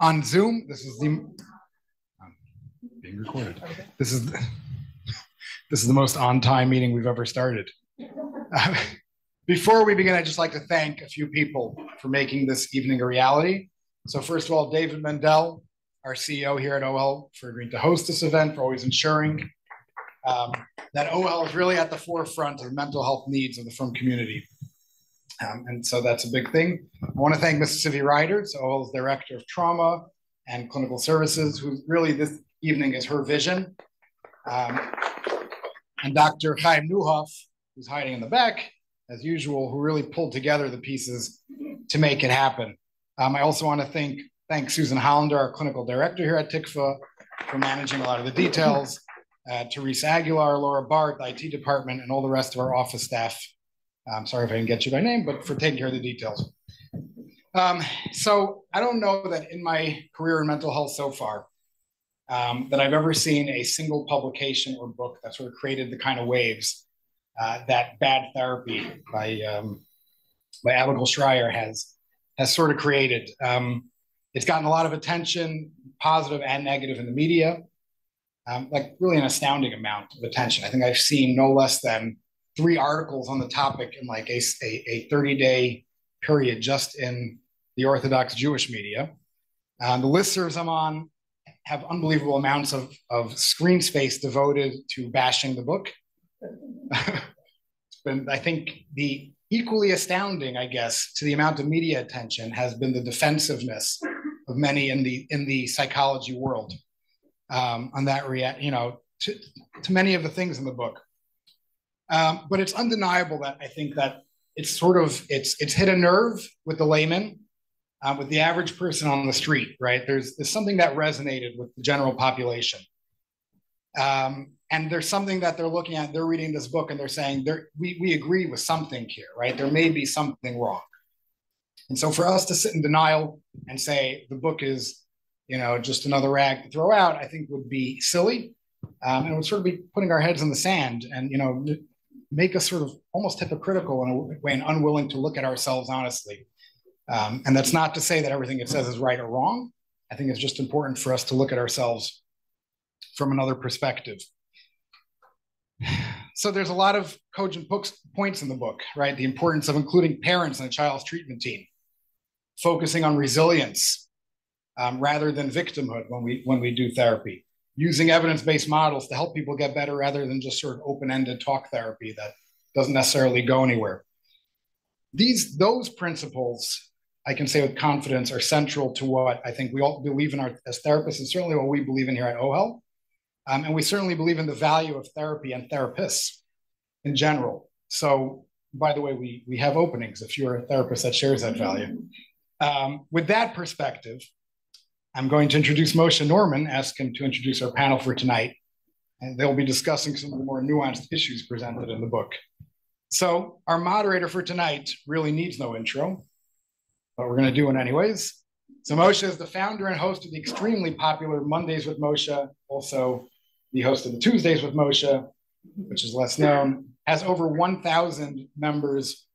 on Zoom. This is the um, being recorded. This is the, this is the most on-time meeting we've ever started. Uh, before we begin, I'd just like to thank a few people for making this evening a reality. So first of all, David Mendel, our CEO here at Ohel, for agreeing to host this event, for always ensuring um, that Ohel is really at the forefront of mental health needs of the frum community. Um, and so that's a big thing. I want to thank Mississippi Riders, Ohel's Director of Trauma and Clinical Services, who really this evening is her vision. Um, and Dr. Chaim Neuhoff, who's hiding in the back, as usual, who really pulled together the pieces to make it happen. Um, I also want to thank, thank Susan Hollander, our clinical director here at TICFA, for managing a lot of the details, uh, Teresa Aguilar, Laura Bart, the IT department, and all the rest of our office staff I'm sorry if I didn't get you by name, but for taking care of the details. Um, so I don't know that in my career in mental health so far um, that I've ever seen a single publication or book that sort of created the kind of waves uh, that Bad Therapy by um, by Abigail Shrier has has sort of created. Um, it's gotten a lot of attention, positive and negative, in the media. Um, like really an astounding amount of attention. I think I've seen no less than three articles on the topic in like a, a, a 30 day period just in the Orthodox Jewish media. Uh, the listservs I'm on have unbelievable amounts of, of screen space devoted to bashing the book. been, I think, the equally astounding, I guess, to the amount of media attention has been the defensiveness of many in the in the psychology world um, on that react, you know, to, to many of the things in the book. Um, but it's undeniable that I think that it's sort of it's it's hit a nerve with the layman, uh, with the average person on the street, right? There's there's something that resonated with the general population. Um, and there's something that they're looking at, they're reading this book and they're saying we, we agree with something here, right? There may be something wrong. And so for us to sit in denial and say the book is, you know, just another rag to throw out, I think would be silly. Um, and would sort of be putting our heads in the sand and, you know, make us sort of almost hypocritical in a way and unwilling to look at ourselves honestly. Um, and that's not to say that everything it says is right or wrong. I think it's just important for us to look at ourselves from another perspective. So there's a lot of cogent books, points in the book, right? The importance of including parents in a child's treatment team, focusing on resilience um, rather than victimhood when we when we do therapy, using evidence-based models to help people get better rather than just sort of open-ended talk therapy that doesn't necessarily go anywhere. These those principles, I can say with confidence, are central to what I think we all believe in our, as therapists, and certainly what we believe in here at OHEL. Um, and we certainly believe in the value of therapy and therapists in general. So, by the way, we we have openings if you're a therapist that shares that value. Um, with that perspective, I'm going to introduce Moshe Norman, ask him to introduce our panel for tonight, and they'll be discussing some of the more nuanced issues presented in the book. So our moderator for tonight really needs no intro, but we're going to do it anyways. So Moshe is the founder and host of the extremely popular Mondays with Moshe, also the host of the Tuesdays with Moshe, which is less known, has over 1,000 members,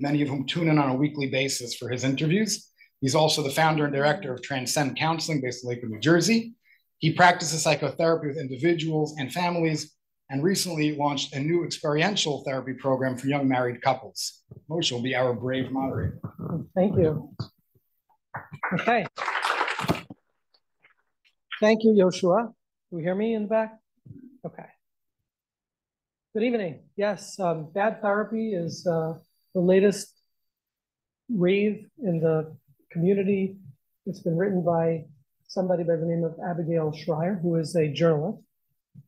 many of whom tune in on a weekly basis for his interviews. He's also the founder and director of Transcend Counseling based in Lakewood, New Jersey. He practices psychotherapy with individuals and families and recently launched a new experiential therapy program for young married couples. Moshe will be our brave moderator. Thank you. Okay. Thank you, Yoshua. Do you hear me in the back? Okay. Good evening. Yes, um, bad therapy is uh, the latest rave in the community. It's been written by somebody by the name of Abigail Shrier, who is a journalist.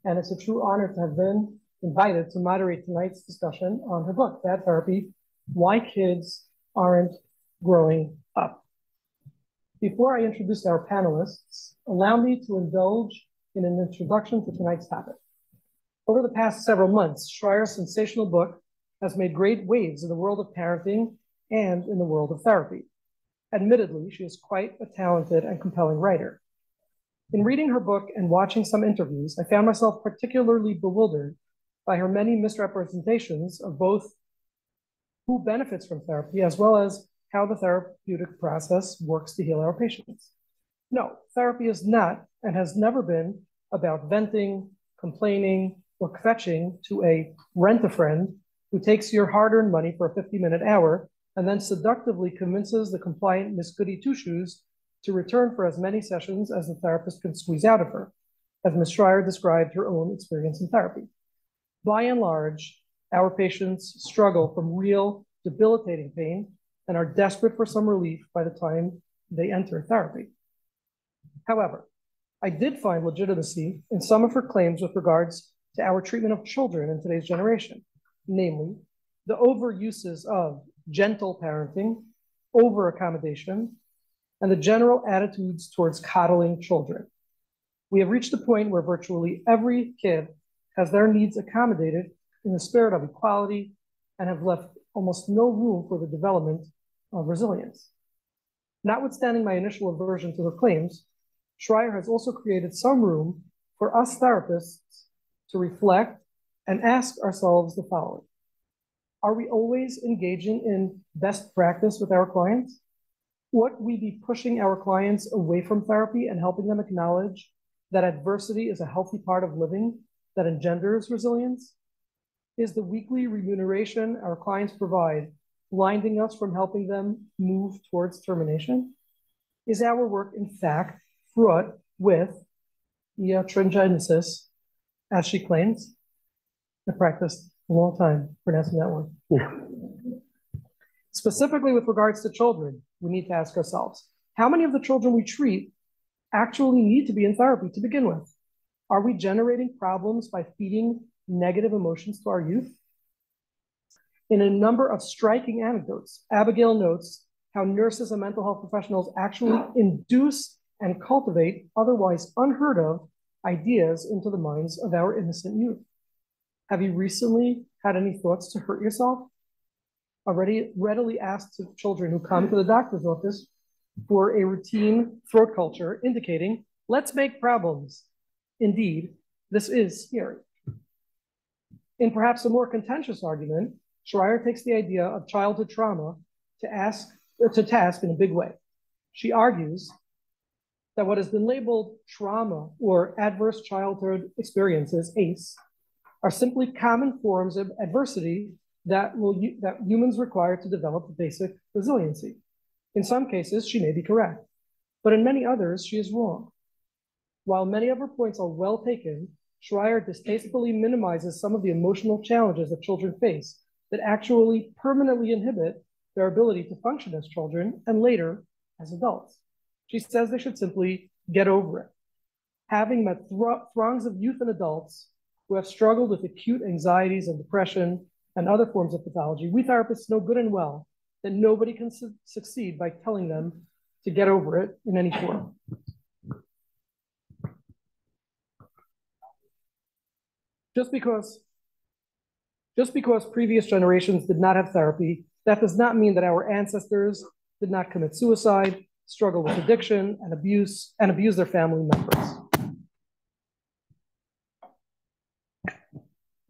And it's a true honor to have been invited to moderate tonight's discussion on her book, Bad Therapy Why Kids Aren't Growing Up. Before I introduce our panelists, allow me to indulge in an introduction to tonight's topic. Over the past several months, Shrier's sensational book has made great waves in the world of parenting and in the world of therapy. Admittedly, she is quite a talented and compelling writer. In reading her book and watching some interviews, I found myself particularly bewildered by her many misrepresentations of both who benefits from therapy as well as how the therapeutic process works to heal our patients. No, therapy is not and has never been about venting, complaining, or fetching to a rent a friend who takes your hard earned money for a 50 minute hour and then seductively convinces the compliant Miss Goody Two Shoes to return for as many sessions as the therapist can squeeze out of her, as Ms. Shrier described her own experience in therapy. By and large, our patients struggle from real debilitating pain and are desperate for some relief by the time they enter therapy. However, I did find legitimacy in some of her claims with regards to our treatment of children in today's generation, namely the overuses of gentle parenting, over accommodation, and the general attitudes towards coddling children. We have reached a point where virtually every kid has their needs accommodated in the spirit of equality and have left almost no room for the development of resilience. Notwithstanding my initial aversion to her claims, Shrier has also created some room for us therapists to reflect and ask ourselves the following. Are we always engaging in best practice with our clients? Would we be pushing our clients away from therapy and helping them acknowledge that adversity is a healthy part of living that engenders resilience? Is the weekly remuneration our clients provide blinding us from helping them move towards termination? Is our work, in fact, fraught with iatrogenesis, as she claims? The practiced a long time pronouncing that one. Yeah. Specifically with regards to children, we need to ask ourselves, how many of the children we treat actually need to be in therapy to begin with? Are we generating problems by feeding negative emotions to our youth? In a number of striking anecdotes, Abigail notes how nurses and mental health professionals actually induce and cultivate otherwise unheard of ideas into the minds of our innocent youth. Have you recently had any thoughts to hurt yourself? Already readily asked to children who come to the doctor's office for a routine throat culture indicating, let's make problems. Indeed, this is scary. In perhaps a more contentious argument, Shrier takes the idea of childhood trauma to ask to task in a big way. She argues that what has been labeled trauma or adverse childhood experiences, ACE, are simply common forms of adversity that will that humans require to develop basic resiliency. In some cases, she may be correct, but in many others, she is wrong. While many of her points are well taken, Shrier distastefully minimizes some of the emotional challenges that children face that actually permanently inhibit their ability to function as children and later as adults. She says they should simply get over it. Having met throngs of youth and adults who have struggled with acute anxieties and depression and other forms of pathology, we therapists know good and well that nobody can su succeed by telling them to get over it in any form. Just because, just because previous generations did not have therapy, that does not mean that our ancestors did not commit suicide, struggle with addiction and abuse, and abuse their family members.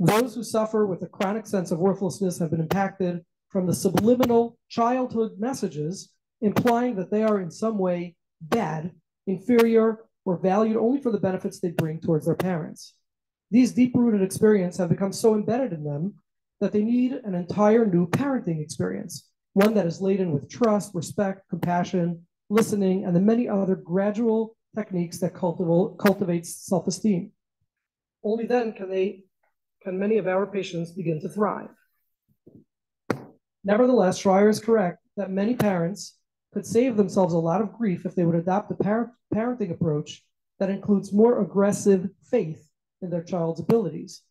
Those who suffer with a chronic sense of worthlessness have been impacted from the subliminal childhood messages implying that they are in some way bad, inferior, or valued only for the benefits they bring towards their parents. These deep rooted experiences have become so embedded in them that they need an entire new parenting experience, one that is laden with trust, respect, compassion, listening, and the many other gradual techniques that cultivate, cultivates self-esteem. Only then can they, can many of our patients begin to thrive. Nevertheless, Shrier is correct that many parents could save themselves a lot of grief if they would adopt a parent, parenting approach that includes more aggressive faith in their child's abilities,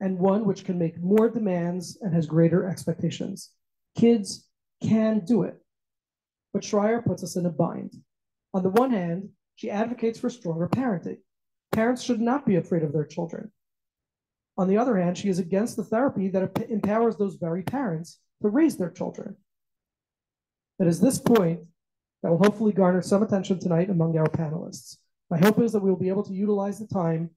and one which can make more demands and has greater expectations. Kids can do it, but Shrier puts us in a bind. On the one hand, she advocates for stronger parenting. Parents should not be afraid of their children. On the other hand, she is against the therapy that empowers those very parents to raise their children. It is this point that will hopefully garner some attention tonight among our panelists. My hope is that we will be able to utilize the time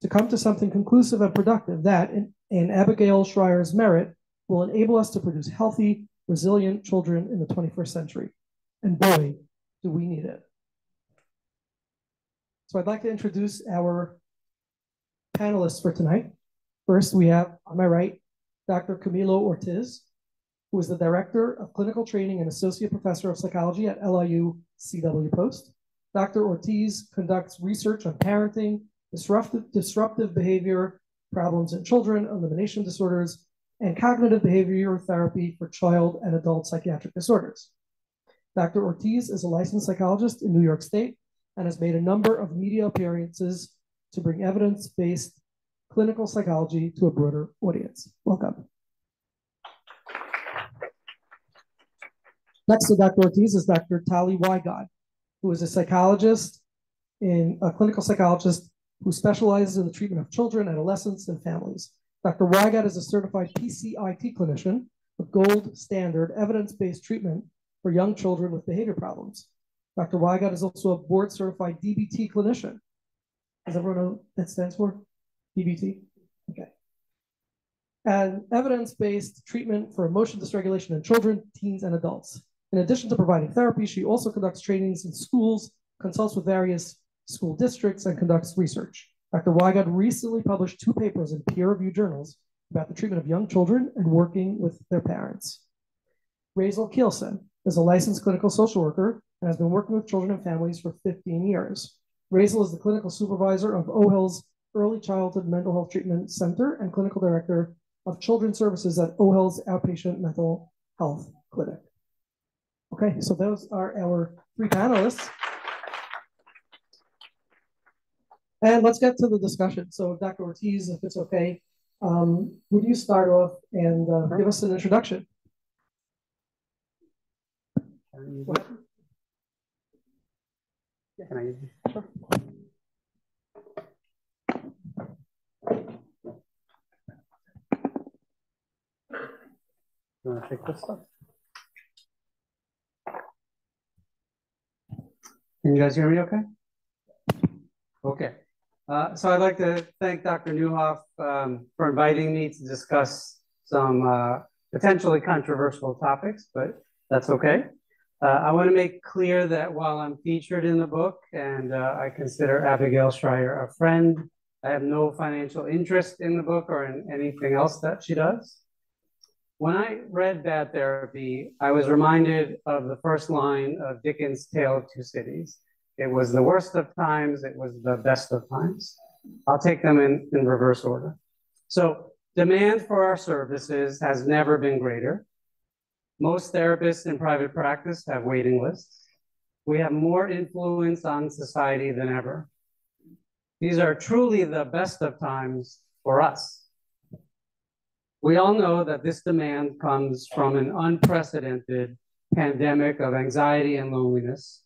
to come to something conclusive and productive that, in, in Abigail Shrier's merit, will enable us to produce healthy, resilient children in the 21st century. And boy, do we need it. So I'd like to introduce our panelists for tonight. First, we have on my right, Dr. Camilo Ortiz, who is the Director of Clinical Training and Associate Professor of Psychology at LIU CW Post. Dr. Ortiz conducts research on parenting, disruptive, disruptive behavior problems in children, elimination disorders, and cognitive behavioral therapy for child and adult psychiatric disorders. Dr. Ortiz is a licensed psychologist in New York State and has made a number of media appearances to bring evidence-based clinical psychology to a broader audience. Welcome. Next to Dr. Ortiz is Dr. Tali Wygod, who is a psychologist in a clinical psychologist who specializes in the treatment of children, adolescents, and families. Dr. Wygod is a certified PCIT clinician a gold standard evidence-based treatment for young children with behavior problems. Dr. Wygod is also a board certified DBT clinician. Does everyone know what that stands for? DBT? Okay. And evidence-based treatment for emotion dysregulation in children, teens, and adults. In addition to providing therapy, she also conducts trainings in schools, consults with various school districts, and conducts research. Dr. Wygod recently published two papers in peer-reviewed journals about the treatment of young children and working with their parents. Razel Kielsen is a licensed clinical social worker and has been working with children and families for 15 years. Razel is the clinical supervisor of OHEL's Early Childhood Mental Health Treatment Center and clinical director of children's services at OHEL's Outpatient Mental Health Clinic. Okay, so those are our three panelists. And let's get to the discussion. So Dr. Ortiz, if it's okay, um, would you start off and uh, give us an introduction? Can I use Sure. You want to take this? Can you guys hear me okay? Okay. Uh, so I'd like to thank Dr. Neuhoff um, for inviting me to discuss some uh, potentially controversial topics, but that's okay. Uh, I want to make clear that while I'm featured in the book and uh, I consider Abigail Shrier a friend, I have no financial interest in the book or in anything else that she does. When I read Bad Therapy, I was reminded of the first line of Dickens' Tale of Two Cities. It was the worst of times, it was the best of times. I'll take them in, in reverse order. So, demand for our services has never been greater. Most therapists in private practice have waiting lists. We have more influence on society than ever. These are truly the best of times for us. We all know that this demand comes from an unprecedented pandemic of anxiety and loneliness,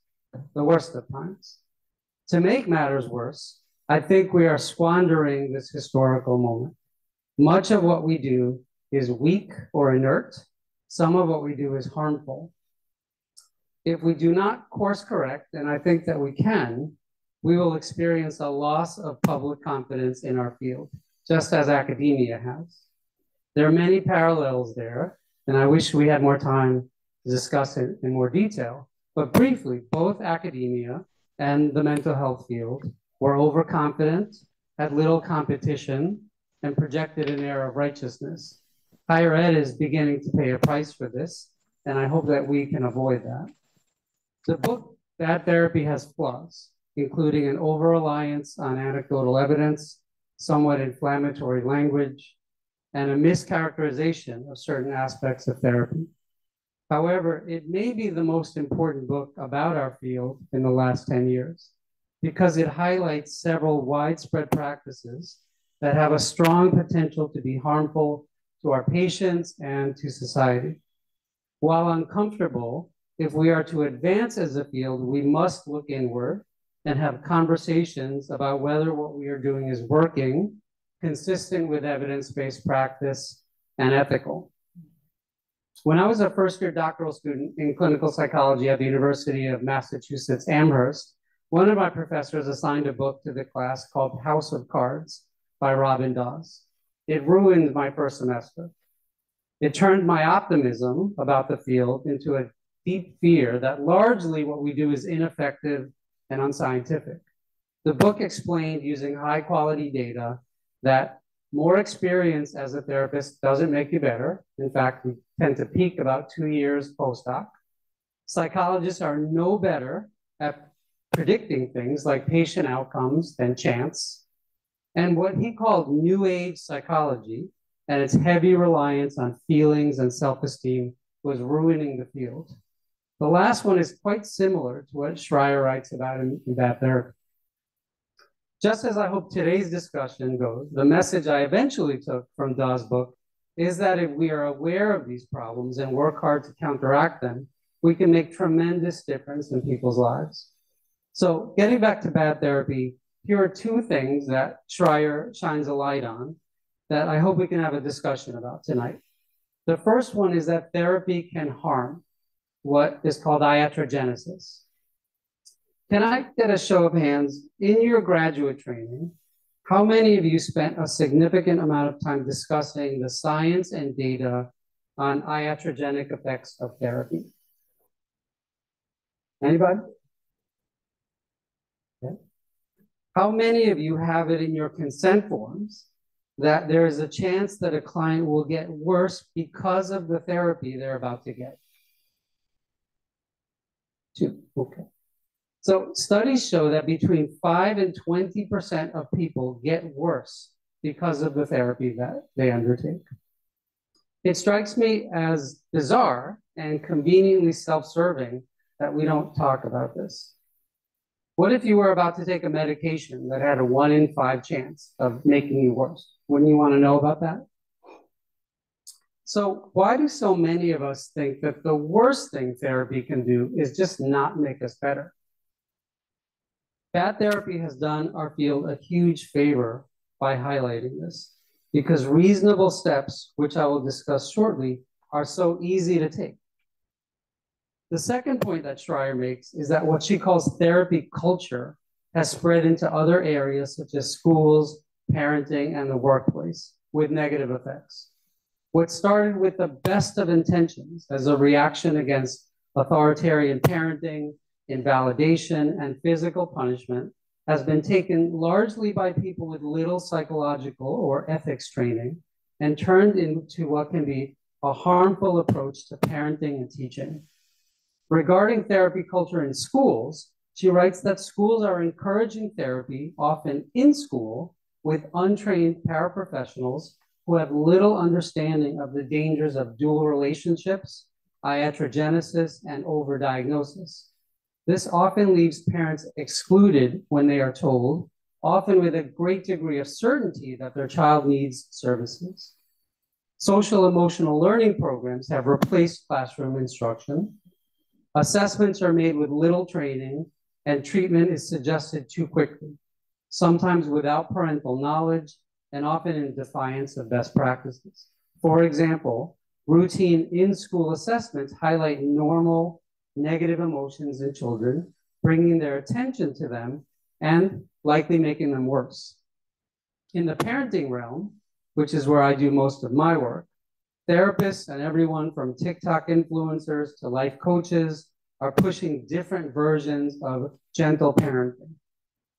the worst of times. To make matters worse, I think we are squandering this historical moment. Much of what we do is weak or inert some of what we do is harmful. If we do not course correct, and I think that we can, we will experience a loss of public confidence in our field, just as academia has. There are many parallels there, and I wish we had more time to discuss it in more detail. But briefly, both academia and the mental health field were overconfident, had little competition, and projected an air of righteousness. Higher ed is beginning to pay a price for this, and I hope that we can avoid that. The book, Bad Therapy, has flaws, including an over reliance on anecdotal evidence, somewhat inflammatory language, and a mischaracterization of certain aspects of therapy. However, it may be the most important book about our field in the last 10 years because it highlights several widespread practices that have a strong potential to be harmful to our patients, and to society. While uncomfortable, if we are to advance as a field, we must look inward and have conversations about whether what we are doing is working, consistent with evidence-based practice, and ethical. When I was a first year doctoral student in clinical psychology at the University of Massachusetts Amherst, one of my professors assigned a book to the class called House of Cards by Robin Dawes. It ruined my first semester. It turned my optimism about the field into a deep fear that largely what we do is ineffective and unscientific. The book explained using high quality data that more experience as a therapist doesn't make you better. In fact, we tend to peak about two years postdoc. Psychologists are no better at predicting things like patient outcomes than chance. And what he called new age psychology and its heavy reliance on feelings and self esteem was ruining the field. The last one is quite similar to what Shrier writes about in, in Bad Therapy. Just as I hope today's discussion goes, the message I eventually took from Dawes' book is that if we are aware of these problems and work hard to counteract them, we can make tremendous difference in people's lives. So getting back to bad therapy, here are two things that Shrier shines a light on that I hope we can have a discussion about tonight. The first one is that therapy can harm what is called iatrogenesis. Can I get a show of hands in your graduate training? How many of you spent a significant amount of time discussing the science and data on iatrogenic effects of therapy? Anybody? Okay. How many of you have it in your consent forms that there is a chance that a client will get worse because of the therapy they're about to get? Two, okay. So studies show that between 5 and 20% of people get worse because of the therapy that they undertake. It strikes me as bizarre and conveniently self-serving that we don't talk about this. What if you were about to take a medication that had a one in five chance of making you worse? Wouldn't you want to know about that? So why do so many of us think that the worst thing therapy can do is just not make us better? Bad therapy has done our field a huge favor by highlighting this because reasonable steps, which I will discuss shortly, are so easy to take. The second point that Shrier makes is that what she calls therapy culture has spread into other areas such as schools, parenting, and the workplace with negative effects. What started with the best of intentions as a reaction against authoritarian parenting, invalidation, and physical punishment has been taken largely by people with little psychological or ethics training and turned into what can be a harmful approach to parenting and teaching. Regarding therapy culture in schools, she writes that schools are encouraging therapy, often in school, with untrained paraprofessionals who have little understanding of the dangers of dual relationships, iatrogenesis, and overdiagnosis. This often leaves parents excluded when they are told, often with a great degree of certainty that their child needs services. Social emotional learning programs have replaced classroom instruction. Assessments are made with little training, and treatment is suggested too quickly, sometimes without parental knowledge and often in defiance of best practices. For example, routine in-school assessments highlight normal negative emotions in children, bringing their attention to them and likely making them worse. In the parenting realm, which is where I do most of my work, therapists and everyone from TikTok influencers to life coaches are pushing different versions of gentle parenting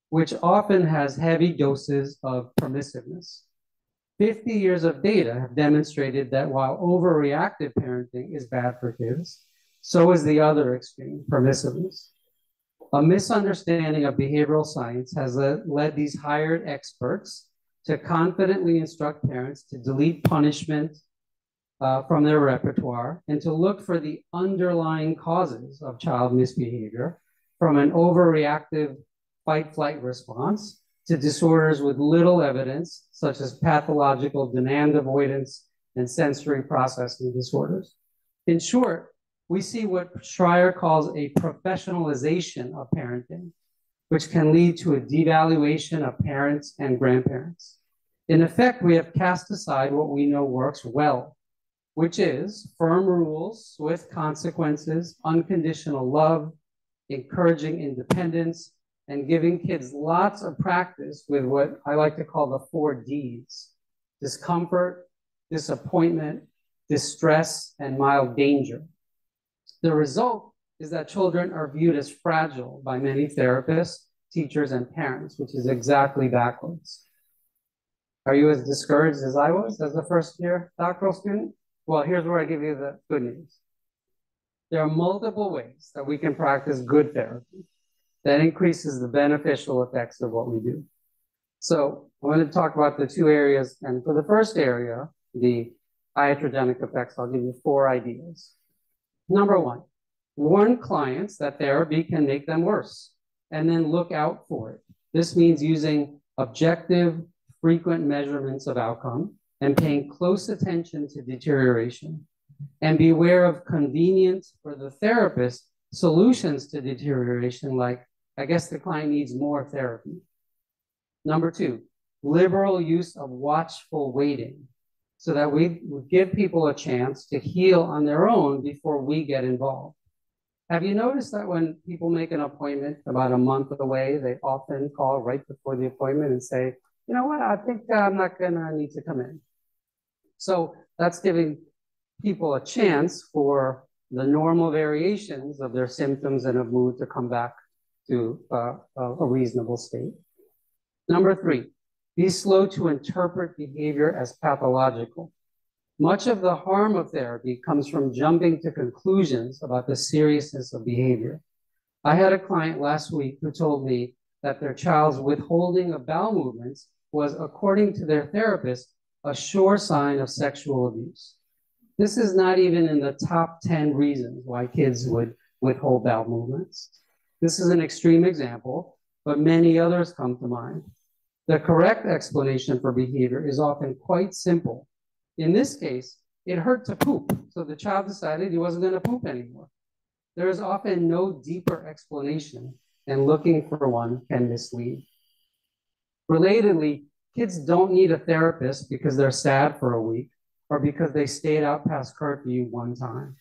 which often has heavy doses of permissiveness. 50 years of data have demonstrated that while overreactive parenting is bad for kids, so is the other extreme, permissiveness. A misunderstanding of behavioral science has led these hired experts to confidently instruct parents to delete punishment uh, from their repertoire and to look for the underlying causes of child misbehavior from an overreactive fight flight response to disorders with little evidence, such as pathological demand avoidance and sensory processing disorders. In short, we see what Shrier calls a professionalization of parenting, which can lead to a devaluation of parents and grandparents. In effect, we have cast aside what we know works well, which is firm rules, swift consequences, unconditional love, encouraging independence, and giving kids lots of practice with what I like to call the four Ds discomfort, disappointment, distress, and mild danger. The result is that children are viewed as fragile by many therapists teachers, and parents, which is exactly backwards. Are you as discouraged as I was as a first year doctoral student? Well, here's where I give you the good news. There are multiple ways that we can practice good therapy that increases the beneficial effects of what we do. So I'm going to talk about the two areas. And for the first area, the iatrogenic effects, I'll give you four ideas. Number one, warn clients that therapy can make them worse and then look out for it. This means using objective, frequent measurements of outcome and paying close attention to deterioration and beware of convenience for the therapist solutions to deterioration like I guess the client needs more therapy. Number two, liberal use of watchful waiting so that we give people a chance to heal on their own before we get involved. Have you noticed that when people make an appointment about a month away, they often call right before the appointment and say, you know what, I think I'm not gonna need to come in. So that's giving people a chance for the normal variations of their symptoms and of mood to come back to uh, a reasonable state. Number three, be slow to interpret behavior as pathological. Much of the harm of therapy comes from jumping to conclusions about the seriousness of behavior. I had a client last week who told me that their child's withholding of bowel movements was, according to their therapist, a sure sign of sexual abuse. This is not even in the top 10 reasons why kids would withhold bowel movements. This is an extreme example, but many others come to mind. The correct explanation for behavior is often quite simple. In this case, it hurt to poop, so the child decided he wasn't going to poop anymore. There is often no deeper explanation, and looking for one can mislead. Relatedly, kids don't need a therapist because they're sad for a week or because they stayed out past curfew one time.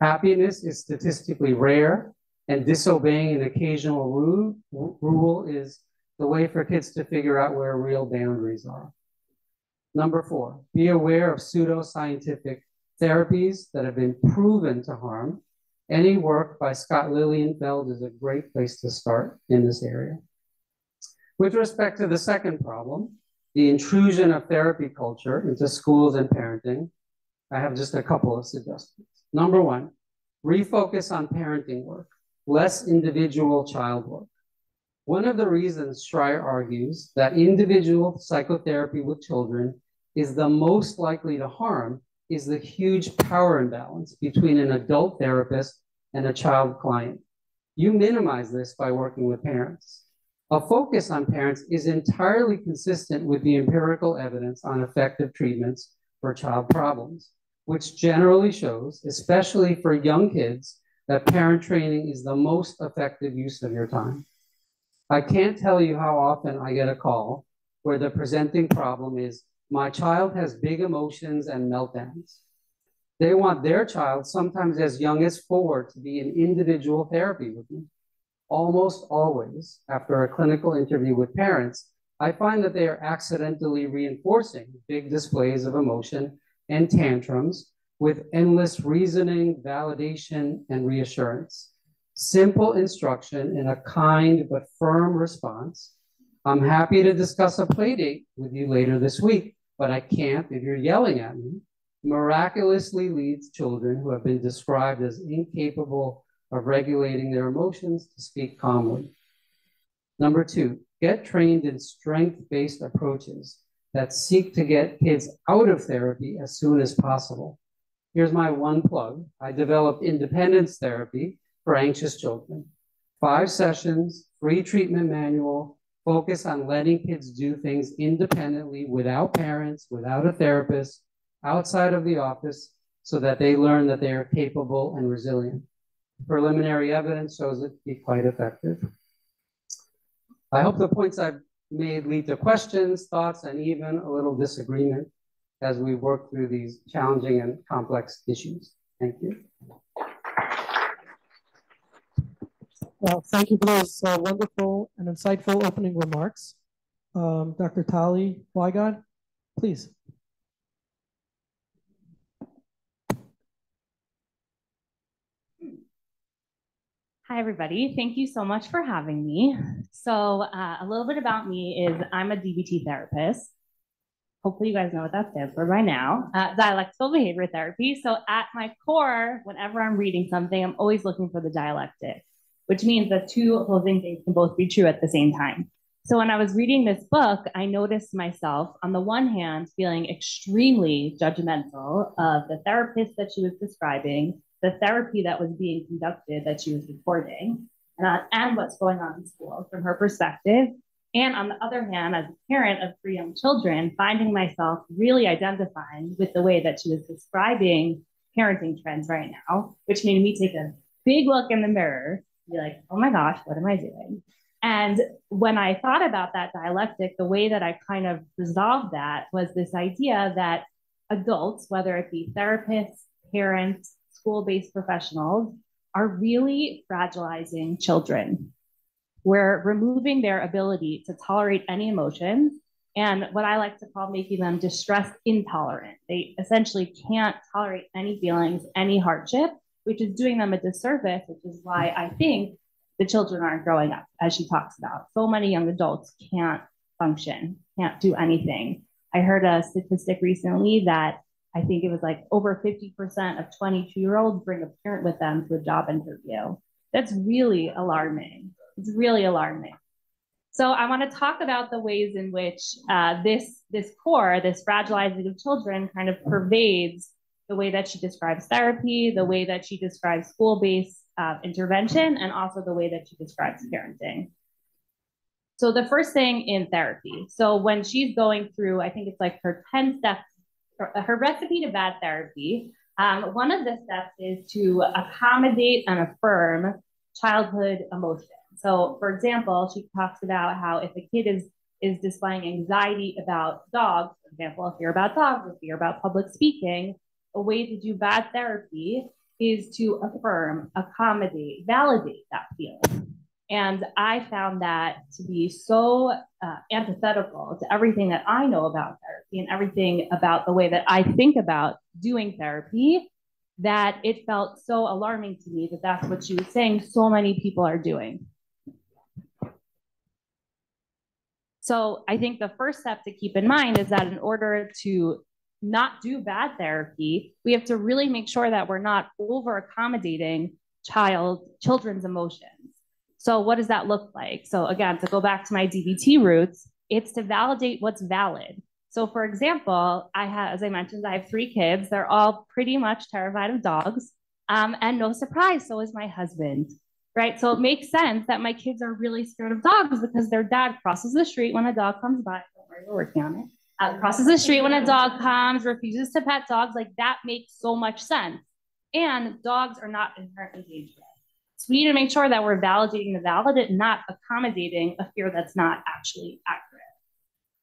Happiness is statistically rare, and disobeying an occasional rule, rule is the way for kids to figure out where real boundaries are. Number four, be aware of pseudoscientific therapies that have been proven to harm. Any work by Scott Lilienfeld is a great place to start in this area. With respect to the second problem, the intrusion of therapy culture into schools and parenting, I have just a couple of suggestions. Number one, refocus on parenting work, less individual child work. One of the reasons Shrier argues that individual psychotherapy with children is the most likely to harm is the huge power imbalance between an adult therapist and a child client. You minimize this by working with parents. A focus on parents is entirely consistent with the empirical evidence on effective treatments for child problems, which generally shows, especially for young kids, that parent training is the most effective use of your time. I can't tell you how often I get a call where the presenting problem is my child has big emotions and meltdowns. They want their child, sometimes as young as four, to be in individual therapy with me almost always, after a clinical interview with parents, I find that they are accidentally reinforcing big displays of emotion and tantrums with endless reasoning, validation, and reassurance. Simple instruction in a kind but firm response. I'm happy to discuss a play date with you later this week, but I can't if you're yelling at me. Miraculously leads children who have been described as incapable of regulating their emotions to speak calmly. Number two, get trained in strength based approaches that seek to get kids out of therapy as soon as possible. Here's my one plug I developed independence therapy for anxious children. Five sessions, free treatment manual, focus on letting kids do things independently without parents, without a therapist, outside of the office, so that they learn that they are capable and resilient. Preliminary evidence shows it to be quite effective. I hope the points I've made lead to questions, thoughts, and even a little disagreement as we work through these challenging and complex issues. Thank you. Well, thank you for those uh, wonderful and insightful opening remarks. Um, Dr. Tali Wygod, please. Hi, everybody. Thank you so much for having me. So uh, a little bit about me is I'm a DBT therapist. Hopefully you guys know what that stands for by now. Uh, dialectical behavior therapy. So at my core, whenever I'm reading something, I'm always looking for the dialectic, which means that two opposing things can both be true at the same time. So when I was reading this book, I noticed myself, on the one hand, feeling extremely judgmental of the therapist that she was describing, the therapy that was being conducted that she was reporting, uh, and what's going on in school from her perspective. And on the other hand, as a parent of three young children, finding myself really identifying with the way that she was describing parenting trends right now, which made me take a big look in the mirror, be like, oh my gosh, what am I doing? And when I thought about that dialectic, the way that I kind of resolved that was this idea that adults, whether it be therapists, parents, school based professionals, are really fragilizing children. We're removing their ability to tolerate any emotions and what I like to call making them distress intolerant. They essentially can't tolerate any feelings, any hardship, which is doing them a disservice, which is why I think the children aren't growing up, as she talks about. So many young adults can't function, can't do anything. I heard a statistic recently that I think it was like over 50% of 22 year olds bring a parent with them to a job interview. That's really alarming. It's really alarming. So I want to talk about the ways in which uh, this this core, this fragilizing of children, kind of pervades the way that she describes therapy, the way that she describes school-based uh, intervention and also the way that she describes parenting. So the first thing in therapy. So when she's going through, I think it's like her 10 steps, her recipe to bad therapy. Um, one of the steps is to accommodate and affirm childhood emotions. So for example, she talks about how if a kid is is displaying anxiety about dogs, for example, fear about dogs or fear about public speaking, a way to do bad therapy is to affirm, accommodate, validate that feeling. And I found that to be so uh, antithetical to everything that I know about therapy and everything about the way that I think about doing therapy that it felt so alarming to me that that's what she was saying so many people are doing. So I think the first step to keep in mind is that in order to not do bad therapy, we have to really make sure that we're not over accommodating child children's emotions. So what does that look like? So again, to go back to my DBT roots, it's to validate what's valid. So for example, I have, as I mentioned, I have three kids. They're all pretty much terrified of dogs. Um, and no surprise, so is my husband, right? So it makes sense that my kids are really scared of dogs because their dad crosses the street when a dog comes by. Don't worry, we're working on it uh, crosses the street when a dog comes, refuses to pet dogs. Like that makes so much sense. And dogs are not inherently dangerous. So we need to make sure that we're validating the valid not accommodating a fear that's not actually accurate.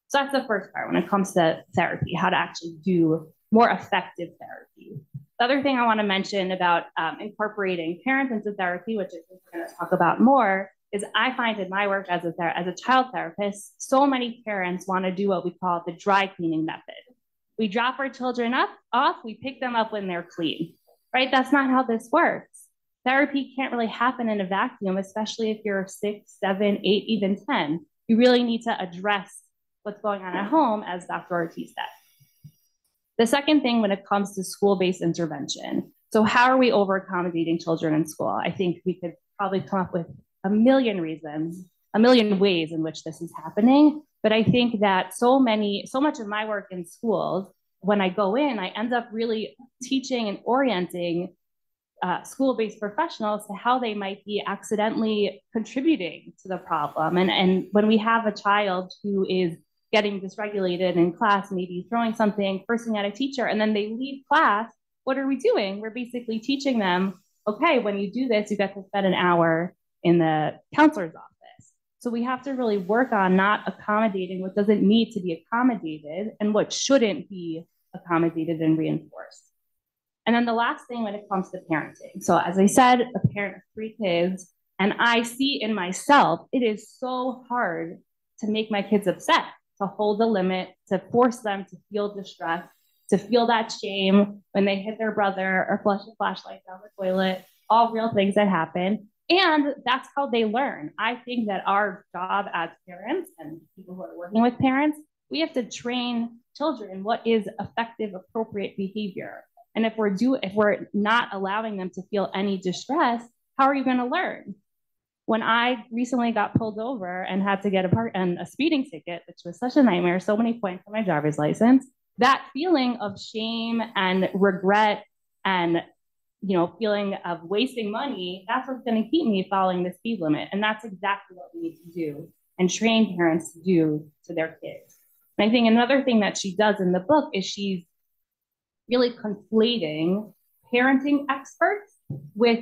So that's the first part when it comes to therapy, how to actually do more effective therapy. The other thing I want to mention about um, incorporating parents into therapy, which I think we're going to talk about more, is I find in my work as a as a child therapist, so many parents want to do what we call the dry cleaning method. We drop our children up off, we pick them up when they're clean. Right? That's not how this works. Therapy can't really happen in a vacuum, especially if you're six, seven, eight, even 10. You really need to address what's going on at home, as Dr. Ortiz said. The second thing when it comes to school-based intervention. So how are we over accommodating children in school? I think we could probably come up with a million reasons, a million ways in which this is happening. But I think that so many, so much of my work in schools, when I go in, I end up really teaching and orienting uh, school-based professionals to how they might be accidentally contributing to the problem. And, and when we have a child who is getting dysregulated in class, maybe throwing something, cursing at a teacher, and then they leave class, what are we doing? We're basically teaching them, okay, when you do this, you get to spend an hour in the counselor's office. So we have to really work on not accommodating what doesn't need to be accommodated and what shouldn't be accommodated and reinforced. And then the last thing when it comes to parenting. So as I said, a parent of three kids, and I see in myself, it is so hard to make my kids upset, to hold the limit, to force them to feel distress, to feel that shame when they hit their brother or flush a flashlight down the toilet, all real things that happen. And that's how they learn. I think that our job as parents and people who are working with parents, we have to train children what is effective, appropriate behavior. And if we're do if we're not allowing them to feel any distress, how are you going to learn? When I recently got pulled over and had to get a part and a speeding ticket, which was such a nightmare, so many points on my driver's license, that feeling of shame and regret and you know feeling of wasting money, that's what's going to keep me following the speed limit. And that's exactly what we need to do and train parents to do to their kids. And I think another thing that she does in the book is she's really conflating parenting experts with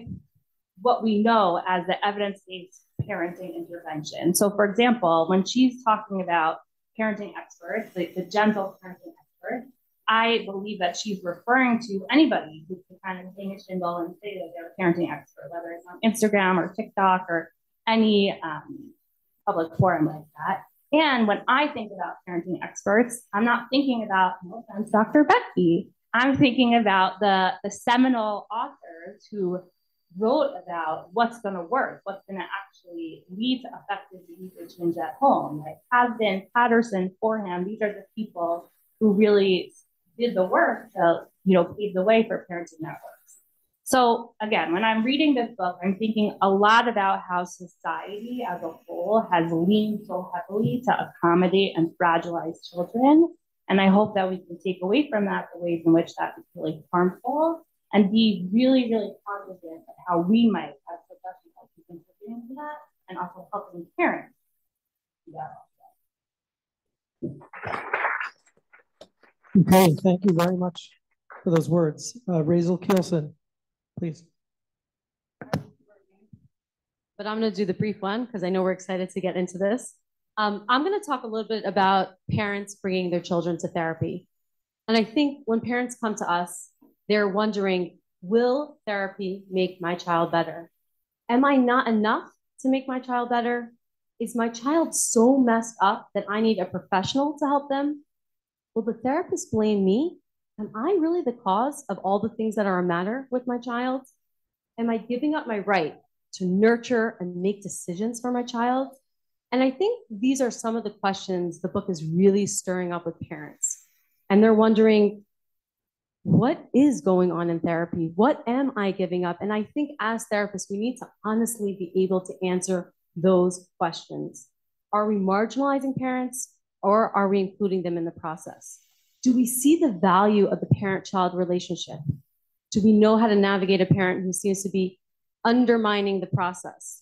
what we know as the evidence-based parenting intervention. So for example, when she's talking about parenting experts, the, the gentle parenting expert, I believe that she's referring to anybody who can kind of hang a shingle and say that they're a parenting expert, whether it's on Instagram or TikTok or any um, public forum like that. And when I think about parenting experts, I'm not thinking about, no offense, Dr. Becky. I'm thinking about the, the seminal authors who wrote about what's going to work, what's going to actually lead to effective behavior change at home. Like Kazdin, Patterson, Forehand, these are the people who really did the work to, you know, pave the way for parenting networks. So again, when I'm reading this book, I'm thinking a lot about how society as a whole has leaned so heavily to accommodate and fragilize children. And I hope that we can take away from that the ways in which that is really harmful and be really, really cognizant of how we might, as professionals, be contributing to that and also helping parents do that. Okay, thank you very much for those words. Uh, Razel Keelson please. But I'm going to do the brief one because I know we're excited to get into this. Um, I'm going to talk a little bit about parents bringing their children to therapy. And I think when parents come to us, they're wondering, will therapy make my child better? Am I not enough to make my child better? Is my child so messed up that I need a professional to help them? Will the therapist blame me am I really the cause of all the things that are a matter with my child? Am I giving up my right to nurture and make decisions for my child? And I think these are some of the questions the book is really stirring up with parents. And they're wondering, what is going on in therapy? What am I giving up? And I think as therapists, we need to honestly be able to answer those questions. Are we marginalizing parents or are we including them in the process? do we see the value of the parent child relationship? Do we know how to navigate a parent who seems to be undermining the process?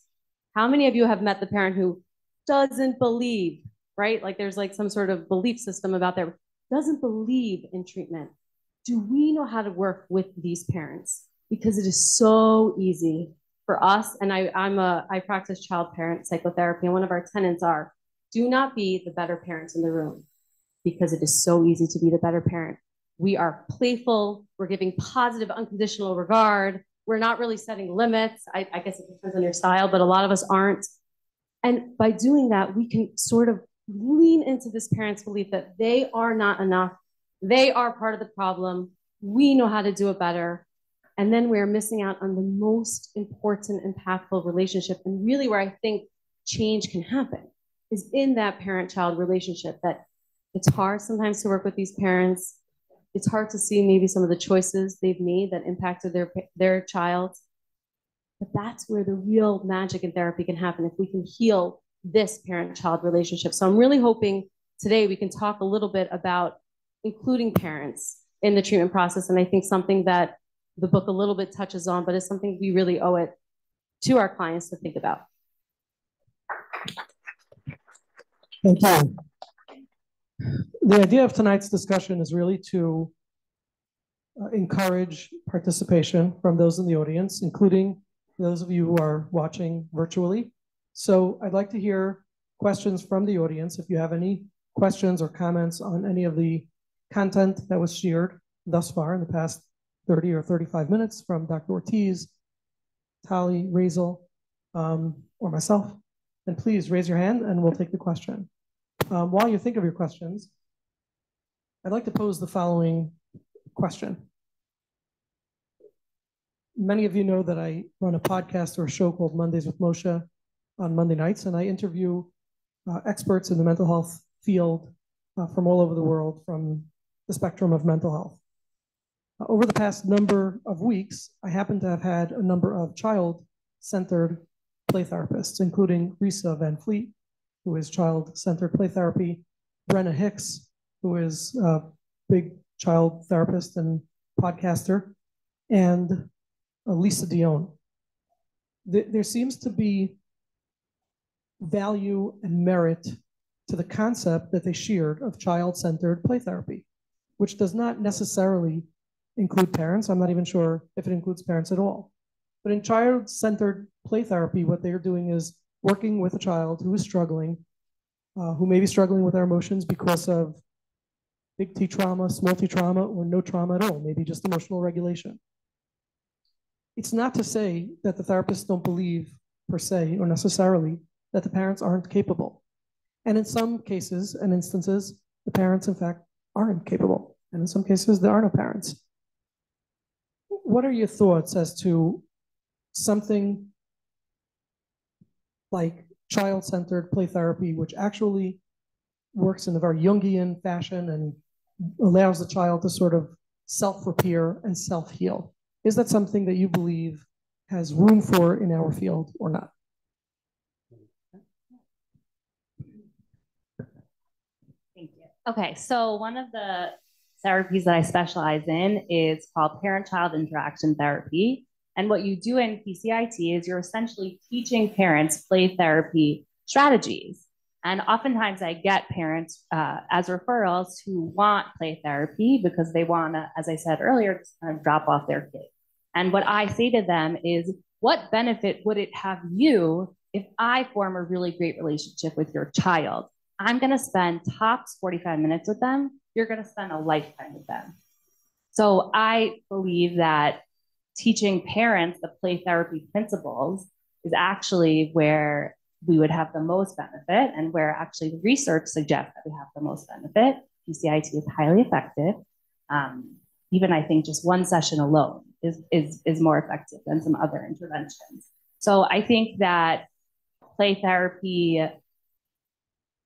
How many of you have met the parent who doesn't believe, right? Like there's like some sort of belief system about their doesn't believe in treatment. Do we know how to work with these parents? Because it is so easy for us. And I, I'm a I practice child parent psychotherapy, and one of our tenants are do not be the better parents in the room because it is so easy to be the better parent. We are playful, we're giving positive, unconditional regard. We're not really setting limits. I, I guess it depends on your style, but a lot of us aren't. And by doing that, we can sort of lean into this parent's belief that they are not enough. They are part of the problem. We know how to do it better. And then we're missing out on the most important, impactful relationship. And really, where I think change can happen is in that parent child relationship that it's hard sometimes to work with these parents. It's hard to see maybe some of the choices they've made that impacted their, their child. But that's where the real magic in therapy can happen if we can heal this parent child relationship. So I'm really hoping today we can talk a little bit about including parents in the treatment process. And I think something that the book a little bit touches on, but it's something we really owe it to our clients to think about. Thank you the idea of tonight's discussion is really to uh, encourage participation from those in the audience, including those of you who are watching virtually. So I'd like to hear questions from the audience. If you have any questions or comments on any of the content that was shared thus far in the past 30 or 35 minutes from Dr. Ortiz, Tali, Razel, um, or myself, And please raise your hand and we'll take the question. Um, while you think of your questions, I'd like to pose the following question. many of you know that I run a podcast or a show called Mondays with Moshe on Monday nights, and I interview uh, experts in the mental health field uh, from all over the world from the spectrum of mental health. Uh, over the past number of weeks, I happen to have had a number of child centered play therapists, including Risa Van Fleet, who is child centered play therapy, Brenna Hicks, who is a big child therapist and podcaster, and Lisa Dion. There seems to be value and merit to the concept that they shared of child-centered play therapy, which does not necessarily include parents. I'm not even sure if it includes parents at all. But in child-centered play therapy, what they're doing is working with a child who is struggling, uh, who may be struggling with their emotions because of big T trauma, small T trauma, or no trauma at all, maybe just emotional regulation. It's not to say that the therapists don't believe per se or necessarily that the parents aren't capable. And in some cases and instances, the parents, in fact, aren't capable. And in some cases, there are no parents. What are your thoughts as to something like child centered play therapy, which actually works in a very Jungian fashion and allows the child to sort of self repair and self heal? Is that something that you believe has room for in our field or not? Thank you. Okay, so one of the therapies that I specialize in is called parent-child interaction therapy. And what you do in PCIT is you're essentially teaching parents play therapy strategies. And oftentimes I get parents uh, as referrals who want play therapy because they want to, as I said earlier, kind of drop off their kid. And what I say to them is, what benefit would it have you if I form a really great relationship with your child? I'm going to spend tops 45 minutes with them. You're going to spend a lifetime with them. So I believe that teaching parents the play therapy principles is actually where we would have the most benefit and where actually the research suggests that we have the most benefit. PCIT is highly effective. Um, even I think just one session alone is, is, is more effective than some other interventions. So I think that play therapy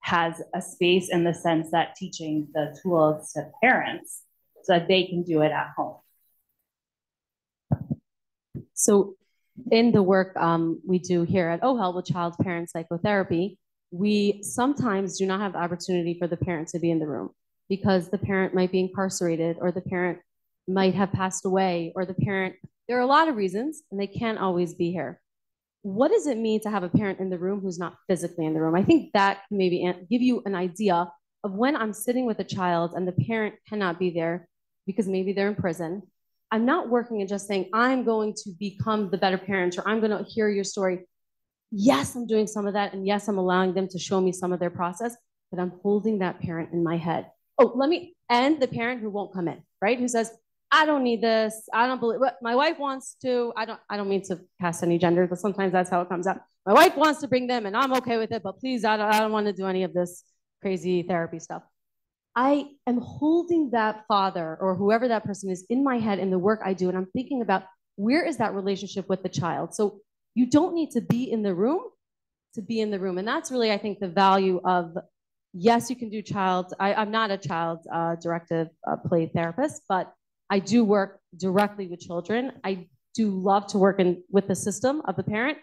has a space in the sense that teaching the tools to parents so that they can do it at home. So in the work um, we do here at OHEL with child parent psychotherapy, we sometimes do not have the opportunity for the parent to be in the room because the parent might be incarcerated or the parent might have passed away or the parent, there are a lot of reasons and they can't always be here what does it mean to have a parent in the room who's not physically in the room? I think that maybe give you an idea of when I'm sitting with a child and the parent cannot be there because maybe they're in prison. I'm not working and just saying, I'm going to become the better parent or I'm going to hear your story. Yes, I'm doing some of that. And yes, I'm allowing them to show me some of their process, but I'm holding that parent in my head. Oh, let me, and the parent who won't come in, right? Who says, I don't need this. I don't believe what my wife wants to. I don't I don't mean to cast any gender, but sometimes that's how it comes out. My wife wants to bring them and I'm okay with it, but please, I don't, I don't want to do any of this crazy therapy stuff. I am holding that father or whoever that person is in my head in the work I do, and I'm thinking about where is that relationship with the child. So you don't need to be in the room to be in the room. And that's really, I think, the value of yes, you can do child. I, am not a child uh, directive uh, play therapist, but I do work directly with children. I do love to work in with the system of the parent,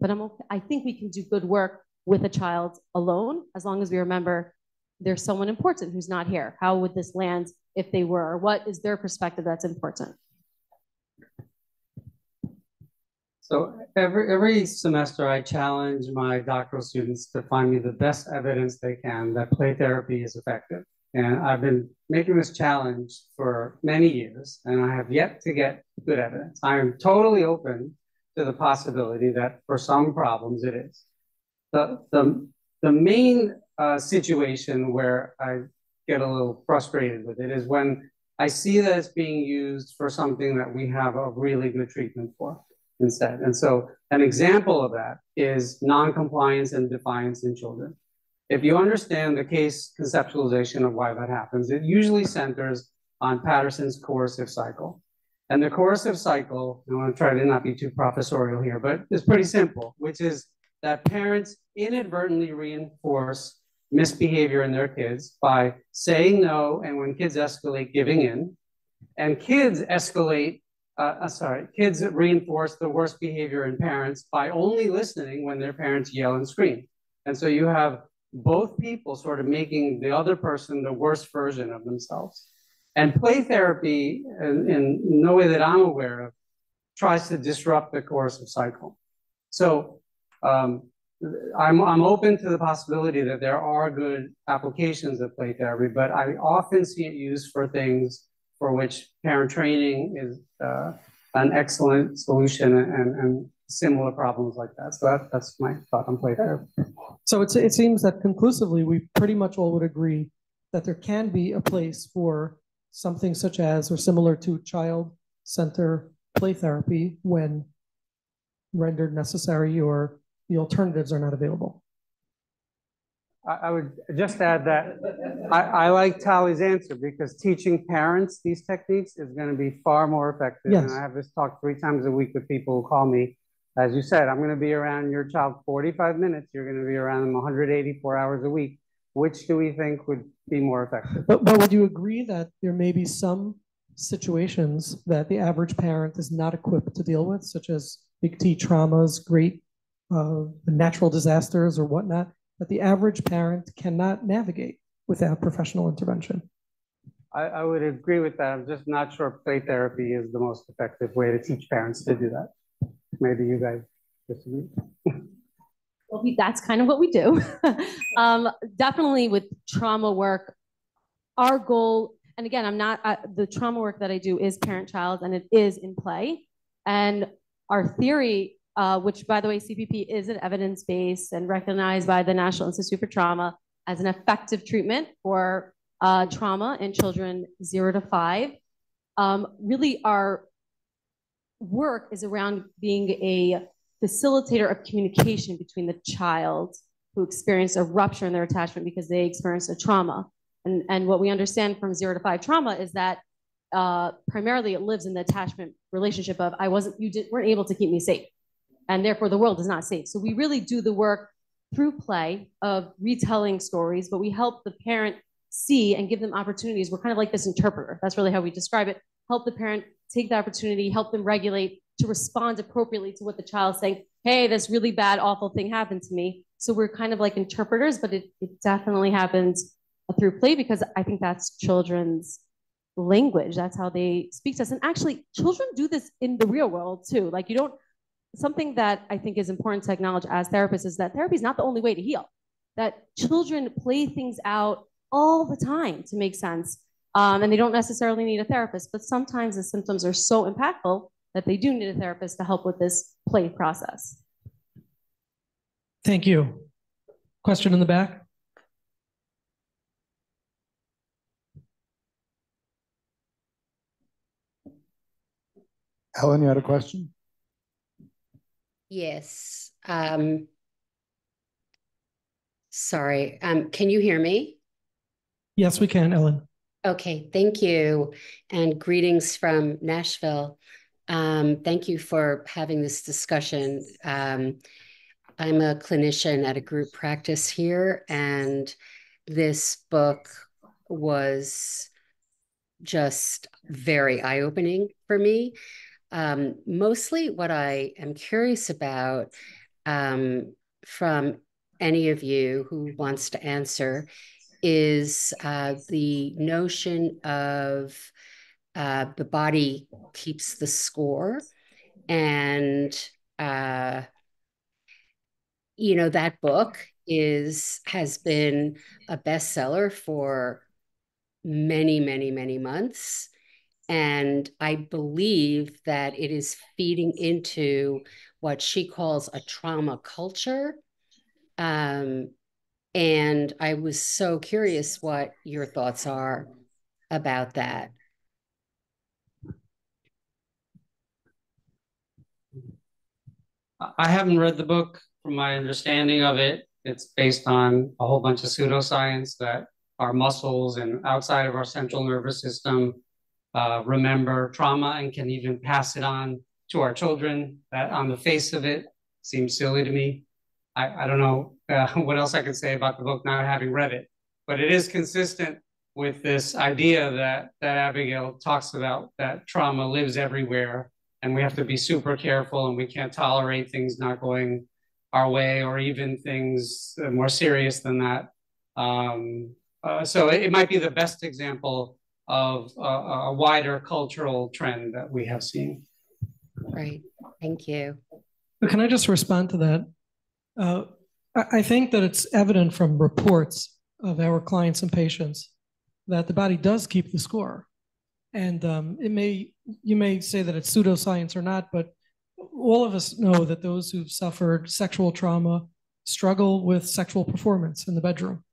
but I'm okay. I think we can do good work with a child alone as long as we remember there's someone important who's not here. How would this land if they were? What is their perspective that's important? So every every semester, I challenge my doctoral students to find me the best evidence they can that play therapy is effective. And I've been making this challenge for many years, and I have yet to get good evidence. I am totally open to the possibility that for some problems it is. The, the, the main uh, situation where I get a little frustrated with it is when I see that it's being used for something that we have a really good treatment for instead. And so an example of that is non-compliance and defiance in children. If you understand the case conceptualization of why that happens, it usually centers on Patterson's coercive cycle. And the coercive cycle, I want to try to not be too professorial here, but it's pretty simple, which is that parents inadvertently reinforce misbehavior in their kids by saying no, and when kids escalate, giving in. And kids escalate, uh, uh, sorry, kids reinforce the worst behavior in parents by only listening when their parents yell and scream. And so you have both people sort of making the other person the worst version of themselves. And play therapy, in, in no way that I'm aware of, tries to disrupt the coercive cycle. So um, I'm, I'm open to the possibility that there are good applications of play therapy, but I often see it used for things for which parent training is uh, an excellent solution and, and similar problems like that. So that, that's my thought on play therapy. So it's, it seems that conclusively, we pretty much all would agree that there can be a place for something such as or similar to child center play therapy when rendered necessary or the alternatives are not available. I, would just add that I, I like Tali's answer because teaching parents these techniques is going to be far more effective. Yes. And I have this talk three times a week with people who call me. As you said, I'm going to be around your child 45 minutes. You're going to be around them 184 hours a week. Which do we think would be more effective? But, but would you agree that there may be some situations that the average parent is not equipped to deal with, such as big T traumas, great uh, natural disasters or whatnot, that the average parent cannot navigate without professional intervention? I, I would agree with that. I'm just not sure play therapy is the most effective way to teach parents to do that. Maybe you guys disagree. Well, we, that's kind of what we do. um, definitely with trauma work, our goal, and again, I'm not, uh, the trauma work that I do is parent child and it is in play. And our theory, uh, which by the way, CPP is an evidence based and recognized by the National Institute for Trauma as an effective treatment for uh, trauma in children zero to five. Um, really, our work is around being a facilitator of communication between the child who experienced a rupture in their attachment because they experienced a trauma. And, and what we understand from zero to five trauma is that uh, primarily it lives in the attachment relationship of I wasn't, you did, weren't able to keep me safe. And therefore the world is not safe. So we really do the work through play of retelling stories, but we help the parent see and give them opportunities. We're kind of like this interpreter. That's really how we describe it. Help the parent take the opportunity, help them regulate, to respond appropriately to what the child's saying. Hey, this really bad, awful thing happened to me. So we're kind of like interpreters, but it, it definitely happens through play because I think that's children's language. That's how they speak to us. And actually, children do this in the real world too. Like you don't, something that I think is important to acknowledge as therapists is that therapy is not the only way to heal. That children play things out all the time to make sense. Um, and they don't necessarily need a therapist, but sometimes the symptoms are so impactful that they do need a therapist to help with this play process. Thank you. Question in the back? Ellen, you had a question? Yes. Um, sorry. Um, can you hear me? Yes, we can, Ellen. Okay, thank you. And greetings from Nashville. Um, thank you for having this discussion. Um, I'm a clinician at a group practice here, and this book was just very eye opening for me. Um, mostly, what I am curious about um, from any of you who wants to answer is uh, the notion of uh, the body keeps the score. And, uh, you know, that book is has been a bestseller for many, many, many months. And I believe that it is feeding into what she calls a trauma culture. Um, and I was so curious what your thoughts are about that. I haven't read the book. From my understanding of it, it's based on a whole bunch of pseudoscience that our muscles and outside of our central nervous system uh, remember trauma and can even pass it on to our children. That on the face of it seems silly to me. I, I don't know uh, what else I can say about the book not having read it, but it is consistent with this idea that that Abigail talks about that trauma lives everywhere and we have to be super careful and we can't tolerate things not going our way or even things more serious than that. Um, uh, so it, it, might be the best example of uh, a wider cultural trend that we have seen. Right. Thank you. Can I just respond to that? Uh, I think that it's evident from reports of our clients and patients that the body does keep the score. And um, it may you may say that it's pseudoscience or not, but all of us know that those who've suffered sexual trauma struggle with sexual performance in the bedroom.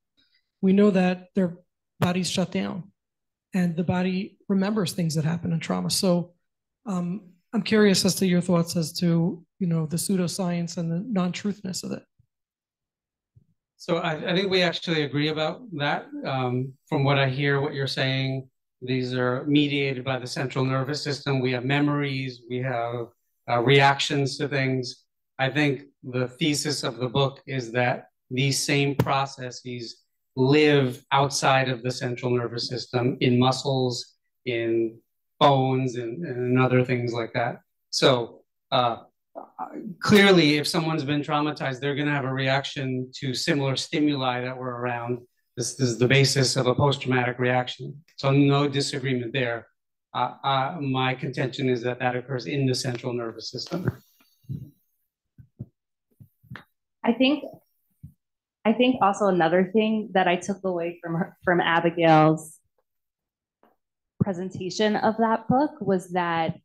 We know that their bodies shut down and the body remembers things that happen in trauma. So um, I'm curious as to your thoughts as to, you know, the pseudoscience and the non-truthness of it. So I, I, think we actually agree about that. Um, from what I hear, what you're saying, these are mediated by the central nervous system. We have memories, we have uh, reactions to things. I think the thesis of the book is that these same processes live outside of the central nervous system in muscles, in bones, and, and other things like that. So uh, clearly, if someone's been traumatized, they're going to have a reaction to similar stimuli that were around. This, this is the basis of a post-traumatic reaction. So no disagreement there. Uh, uh, my contention is that that occurs in the central nervous system. I think, I think also another thing that I took away from her, from Abigail's presentation of that book was that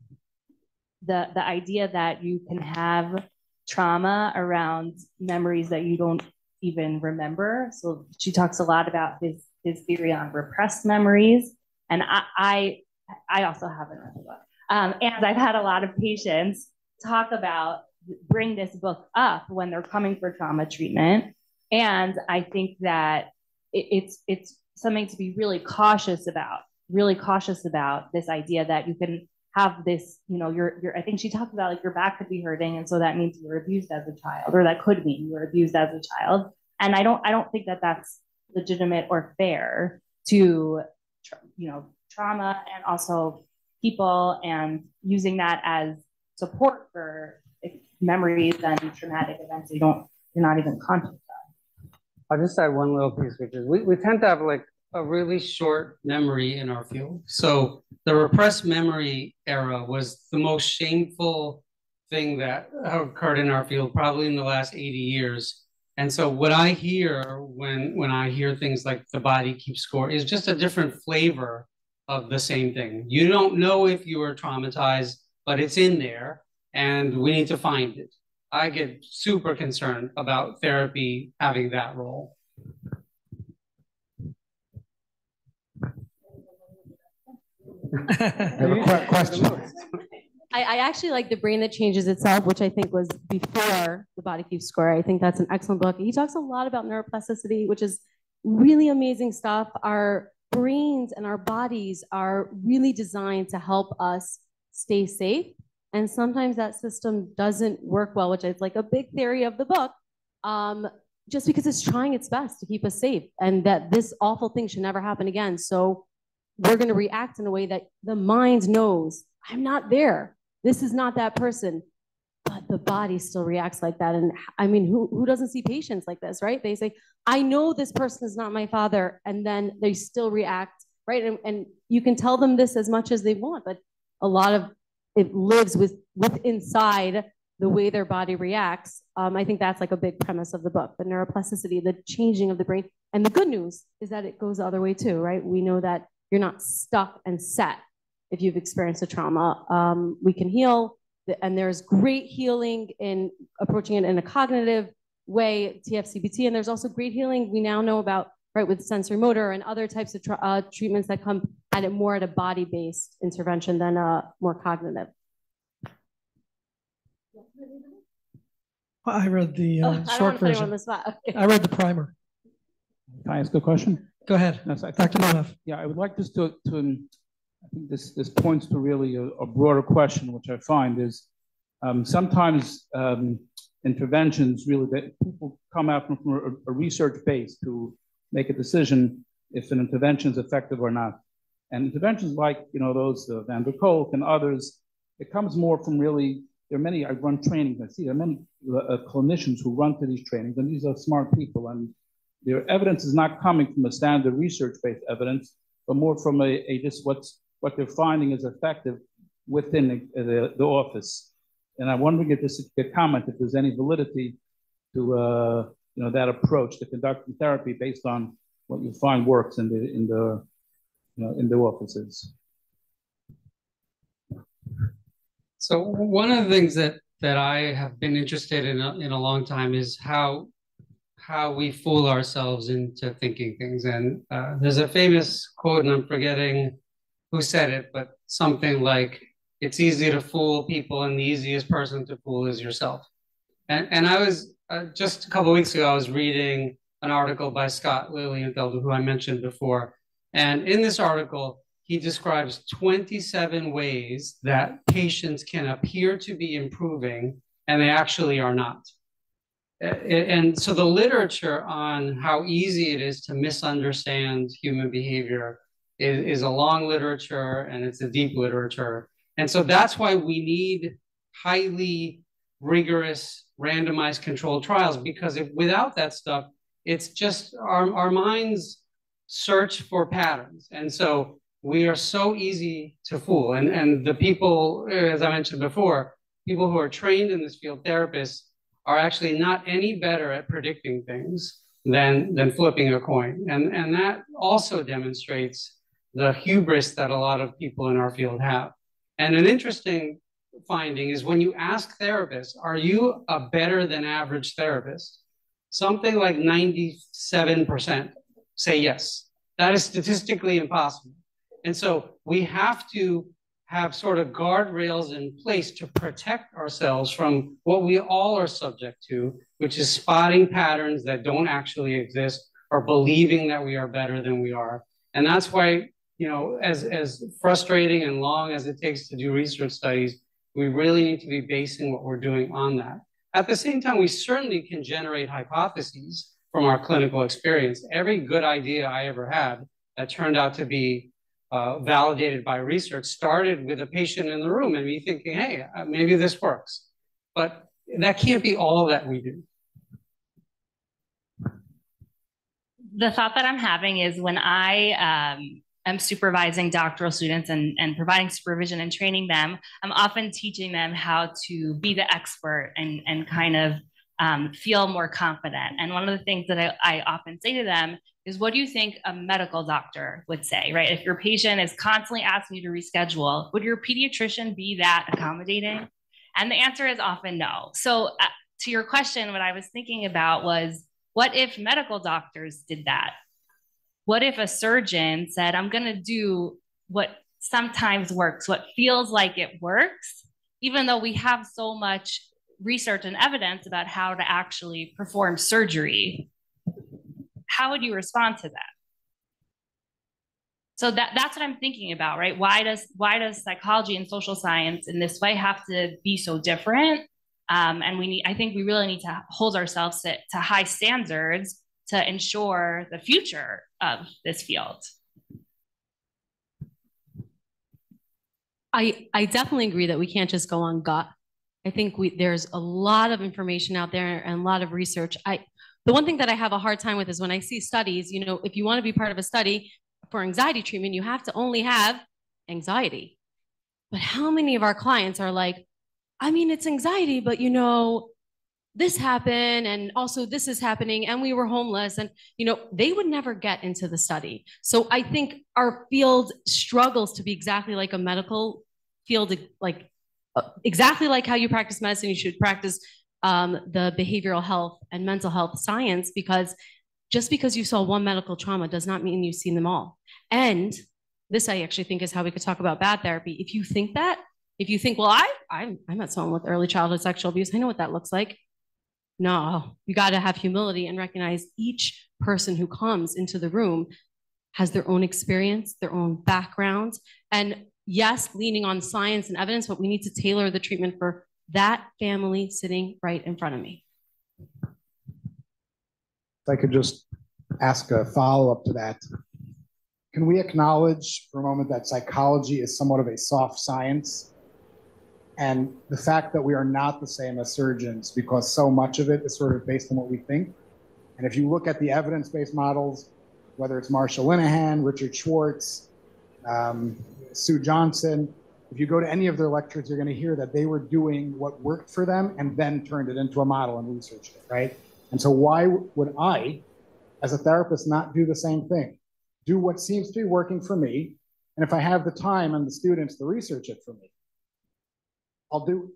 the the idea that you can have trauma around memories that you don't even remember. So she talks a lot about his his theory on repressed memories, and I I, I also have another book. Um, and I've had a lot of patients talk about bring this book up when they're coming for trauma treatment, and I think that it, it's it's something to be really cautious about. Really cautious about this idea that you can have this, you know, your your I think she talked about like your back could be hurting, and so that means you were abused as a child, or that could mean you were abused as a child. And I don't I don't think that that's legitimate or fair to, you know, trauma and also people and using that as support for memories and traumatic events you don't you're not even conscious of. I'll just add one little piece, which is we, we tend to have like a really short memory in our field. So the repressed memory era was the most shameful thing that occurred in our field probably in the last 80 years. And so what I hear when when I hear things like the body keeps score is just a different flavor of the same thing. You don't know if you were traumatized, but it's in there and we need to find it. I get super concerned about therapy having that role. Have a question. I, I, actually like The Brain That Changes Itself, which I think was before The Body Keeps Score. I think that's an excellent book. He talks a lot about neuroplasticity, which is really amazing stuff. Our brains and our bodies are really designed to help us stay safe. And sometimes that system doesn't work well, which is like a big theory of the book, um, just because it's trying its best to keep us safe and that this awful thing should never happen again. So we're going to react in a way that the mind knows I'm not there. This is not that person. But the body still reacts like that. And I mean, who, who doesn't see patients like this, right? They say, I know this person is not my father. And then they still react, right? And, and you can tell them this as much as they want, but a lot of it lives with, with inside the way their body reacts. Um, I think that's like a big premise of the book, the neuroplasticity, the changing of the brain. And the good news is that it goes the other way too, right? We know that you're not stuck and set if you've experienced a trauma. Um, we can heal, and there's great healing in approaching it in a cognitive way, TFCBT, and there's also great healing we now know about, right, with sensorimotor and other types of uh, treatments that come at it more at a body-based intervention than a more cognitive. I read the uh, oh, short version. Okay. I read the primer. Can I ask a question? Go ahead, Yes, Dr. Nunov. Yeah, I would like just to, to I think this, this points to really a, a broader question, which I find is um, sometimes um, interventions really that people come out from, from a, a, research base to make a decision if an intervention is effective or not. And interventions like you know those of Van der Kolk and others, it comes more from really there are many I run trainings. I see there are many uh, clinicians who run to these trainings, and these are smart people. And their evidence is not coming from a standard research-based evidence, but more from a, a just what's what they're finding is effective within the, the, the office. And I'm wondering if this could comment if there's any validity to uh, you know that approach to conducting therapy based on what you find works in the in the you know in the offices. So one of the things that that I have been interested in a, in a long time is how how we fool ourselves into thinking things. And uh, there's a famous quote, and I'm forgetting who said it, but something like, "It's easy to fool people, and the easiest person to fool is yourself." And and I was uh, just a couple weeks ago, I was reading an article by Scott Lilienfeld, who I mentioned before, and in this article, he describes 27 ways that patients can appear to be improving and they actually are not. And so the literature on how easy it is to misunderstand human behavior is, is a long literature and it's a deep literature. And so that's why we need highly rigorous randomized controlled trials because if without that stuff, it's just our, our minds search for patterns. And so we are so easy to fool. And, and the people, as I mentioned before, people who are trained in this field, therapists, are actually not any better at predicting things than, than flipping a coin. And, and that also demonstrates the hubris that a lot of people in our field have. And an interesting finding is when you ask therapists, are you a better than average therapist? Something like 97% say yes. That is statistically impossible. And so we have to have sort of guardrails in place to protect ourselves from what we all are subject to, which is spotting patterns that don't actually exist or believing that we are better than we are. And that's why, you know, as, as frustrating and long as it takes to do research studies, we really need to be basing what we're doing on that. At the same time, we certainly can generate hypotheses from our clinical experience. Every good idea I ever had that turned out to be uh, validated by research started with a patient in the room and me thinking, hey, uh, maybe this works. But that can't be all that we do. The thought that I'm having is when I um, am supervising doctoral students and, and providing supervision and training them, I'm often teaching them how to be the expert and, and kind of um, feel more confident. And one of the things that I, I often say to them is what do you think a medical doctor would say, right? If your patient is constantly asking you to reschedule, would your pediatrician be that accommodating? And the answer is often no. So, uh, to your question, what I was thinking about was what if medical doctors did that? What if a surgeon said, I'm going to do what sometimes works, what feels like it works, even though we have so much research and evidence about how to actually perform surgery how would you respond to that? So that, that's what I'm thinking about, right? Why does why does psychology and social science in this way have to be so different? Um, and we need, I think we really need to hold ourselves to, to high standards to ensure the future of this field. I, I definitely agree that we can't just go on gut. I think we there's a lot of information out there and a lot of research. I the one thing that I have a hard time with is when I see studies, you know, if you want to be part of a study for anxiety treatment, you have to only have anxiety. But how many of our clients are like, I mean, it's anxiety, but you know, this happened and also this is happening and we were homeless and you know they would never get into the study so i think our field struggles to be exactly like a medical field like uh, exactly like how you practice medicine you should practice um, the behavioral health and mental health science because just because you saw one medical trauma does not mean you've seen them all. And this I actually think is how we could talk about bad therapy. If you think that, if you think, well, I, I, I met someone with early childhood sexual abuse, I know what that looks like. No, you got to have humility and recognize each person who comes into the room has their own experience, their own background, and yes, leaning on science and evidence, but we need to tailor the treatment for that family sitting right in front of me. If I could just ask a follow-up to that. Can we acknowledge for a moment that psychology is somewhat of a soft science? And the fact that we are not the same as surgeons because so much of it is sort of based on what we think. And if you look at the evidence-based models, whether it's Marsha Linehan, Richard Schwartz, um, Sue Johnson, if you go to any of their lectures, you're going to hear that they were doing what worked for them and then turned it into a model and researched it, right? And so why would I, as a therapist, not do the same thing? Do what seems to be working for me. And if I have the time and the students to research it for me, I'll do it.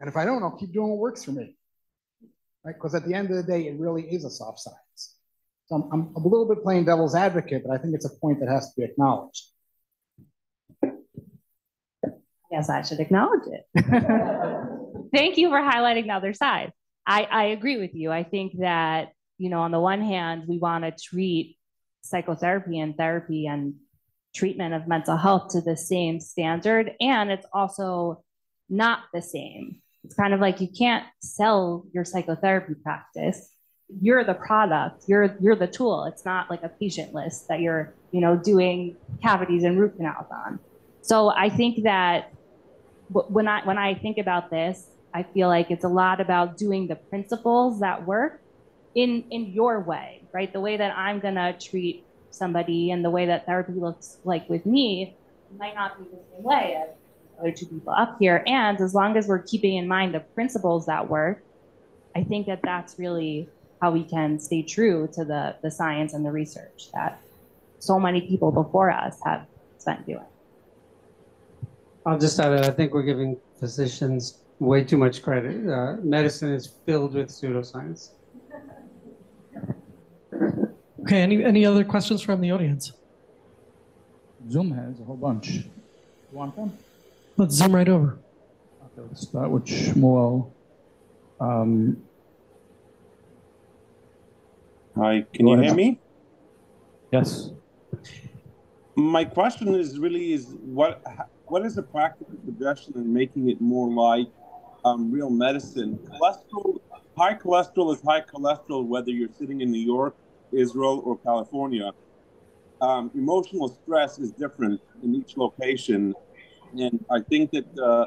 And if I don't, I'll keep doing what works for me. Right? Because at the end of the day, it really is a soft science. So I'm, I'm a little bit playing devil's advocate, but I think it's a point that has to be acknowledged. Yes, I should acknowledge it. Thank you for highlighting the other side. I, I agree with you. I think that, you know, on the one hand, we want to treat psychotherapy and therapy and treatment of mental health to the same standard. And it's also not the same. It's kind of like you can't sell your psychotherapy practice. You're the product. You're you're the tool. It's not like a patient list that you're, you know, doing cavities and root canals on. So I think that when I when I think about this, I feel like it's a lot about doing the principles that work in in your way, right? The way that I'm gonna treat somebody and the way that therapy looks like with me might not be the same way as other two people up here. And as long as we're keeping in mind the principles that work, I think that that's really how we can stay true to the the science and the research that so many people before us have spent doing. I'll just add, that I think we're giving physicians way too much credit. Uh, medicine is filled with pseudoscience. Okay, any, any other questions from the audience? Zoom has a whole bunch. You want them? Let's zoom right over. Okay, let's start with Shmuel. Um, Hi, can you hear me? yes. My question is really is what what is a practical suggestion in making it more like um, real medicine? Cholesterol, high cholesterol is high cholesterol whether you're sitting in New York, Israel, or California. Um, emotional stress is different in each location, and I think that uh,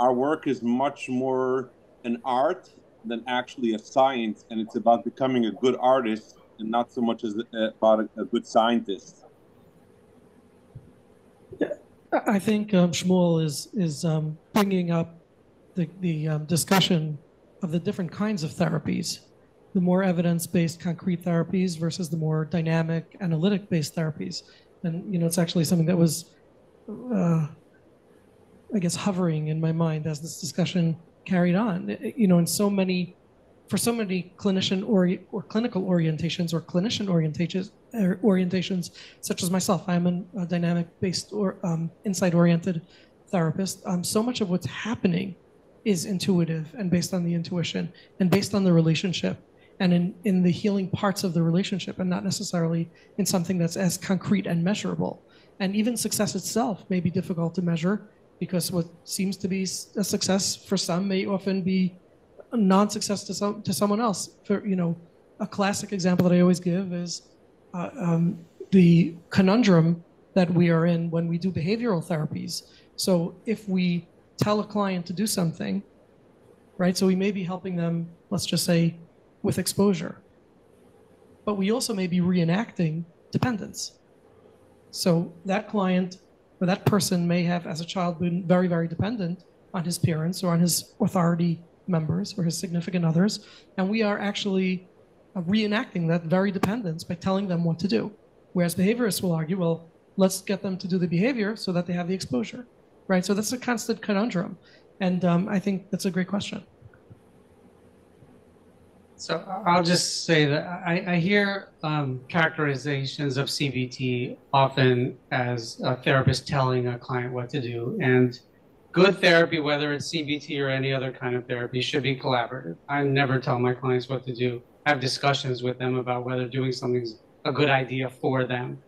our work is much more an art than actually a science, and it's about becoming a good artist and not so much as about a, a good scientist. I think um, Shmuel is is um, bringing up the the um, discussion of the different kinds of therapies, the more evidence-based concrete therapies versus the more dynamic analytic-based therapies, and you know it's actually something that was, uh, I guess, hovering in my mind as this discussion carried on. You know, in so many for so many clinician or, or clinical orientations or clinician orientations, er, orientations such as myself, I'm a dynamic-based or um, insight-oriented therapist. Um, so much of what's happening is intuitive and based on the intuition and based on the relationship and in, in the healing parts of the relationship and not necessarily in something that's as concrete and measurable. And even success itself may be difficult to measure because what seems to be a success for some may often be non-success to some to someone else. For you know, a classic example that I always give is uh, um, the conundrum that we are in when we do behavioral therapies. So if we tell a client to do something, right? So we may be helping them, let's just say, with exposure, but we also may be reenacting dependence. So that client or that person may have, as a child, been very, very dependent on his parents or on his authority members or his significant others, and we are actually uh, reenacting that very dependence by telling them what to do. Whereas behaviorists will argue, well, let's get them to do the behavior so that they have the exposure, right? So that's a constant conundrum, and um, I think that's a great question. So I'll just say that I, I hear um, characterizations of CBT often as a therapist telling a client what to do, and good therapy, whether it's CBT or any other kind of therapy, should be collaborative. I never tell my clients what to do. I have discussions with them about whether doing something's a good idea for them.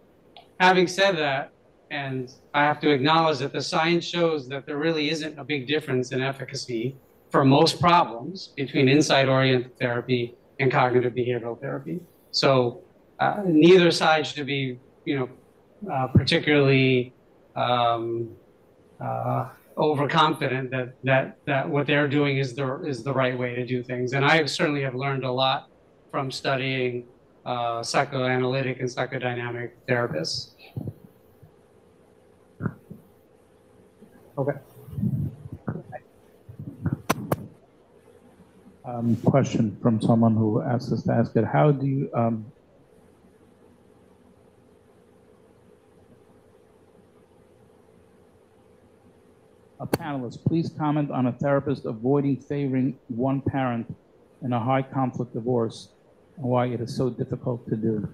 having said that, and I have to acknowledge that the science shows that there really isn't a big difference in efficacy for most problems between insight-oriented therapy and cognitive behavioral therapy. So uh, neither side should be, you know, uh, particularly um, uh, overconfident that that that what they're doing is the is the right way to do things. And I certainly have learned a lot from studying uh, psychoanalytic and psychodynamic therapists. Okay. Um, question from someone who asked us to ask it. How do you, um, a panelist, please comment on a therapist avoiding favoring one parent in a high conflict divorce and why it is so difficult to do.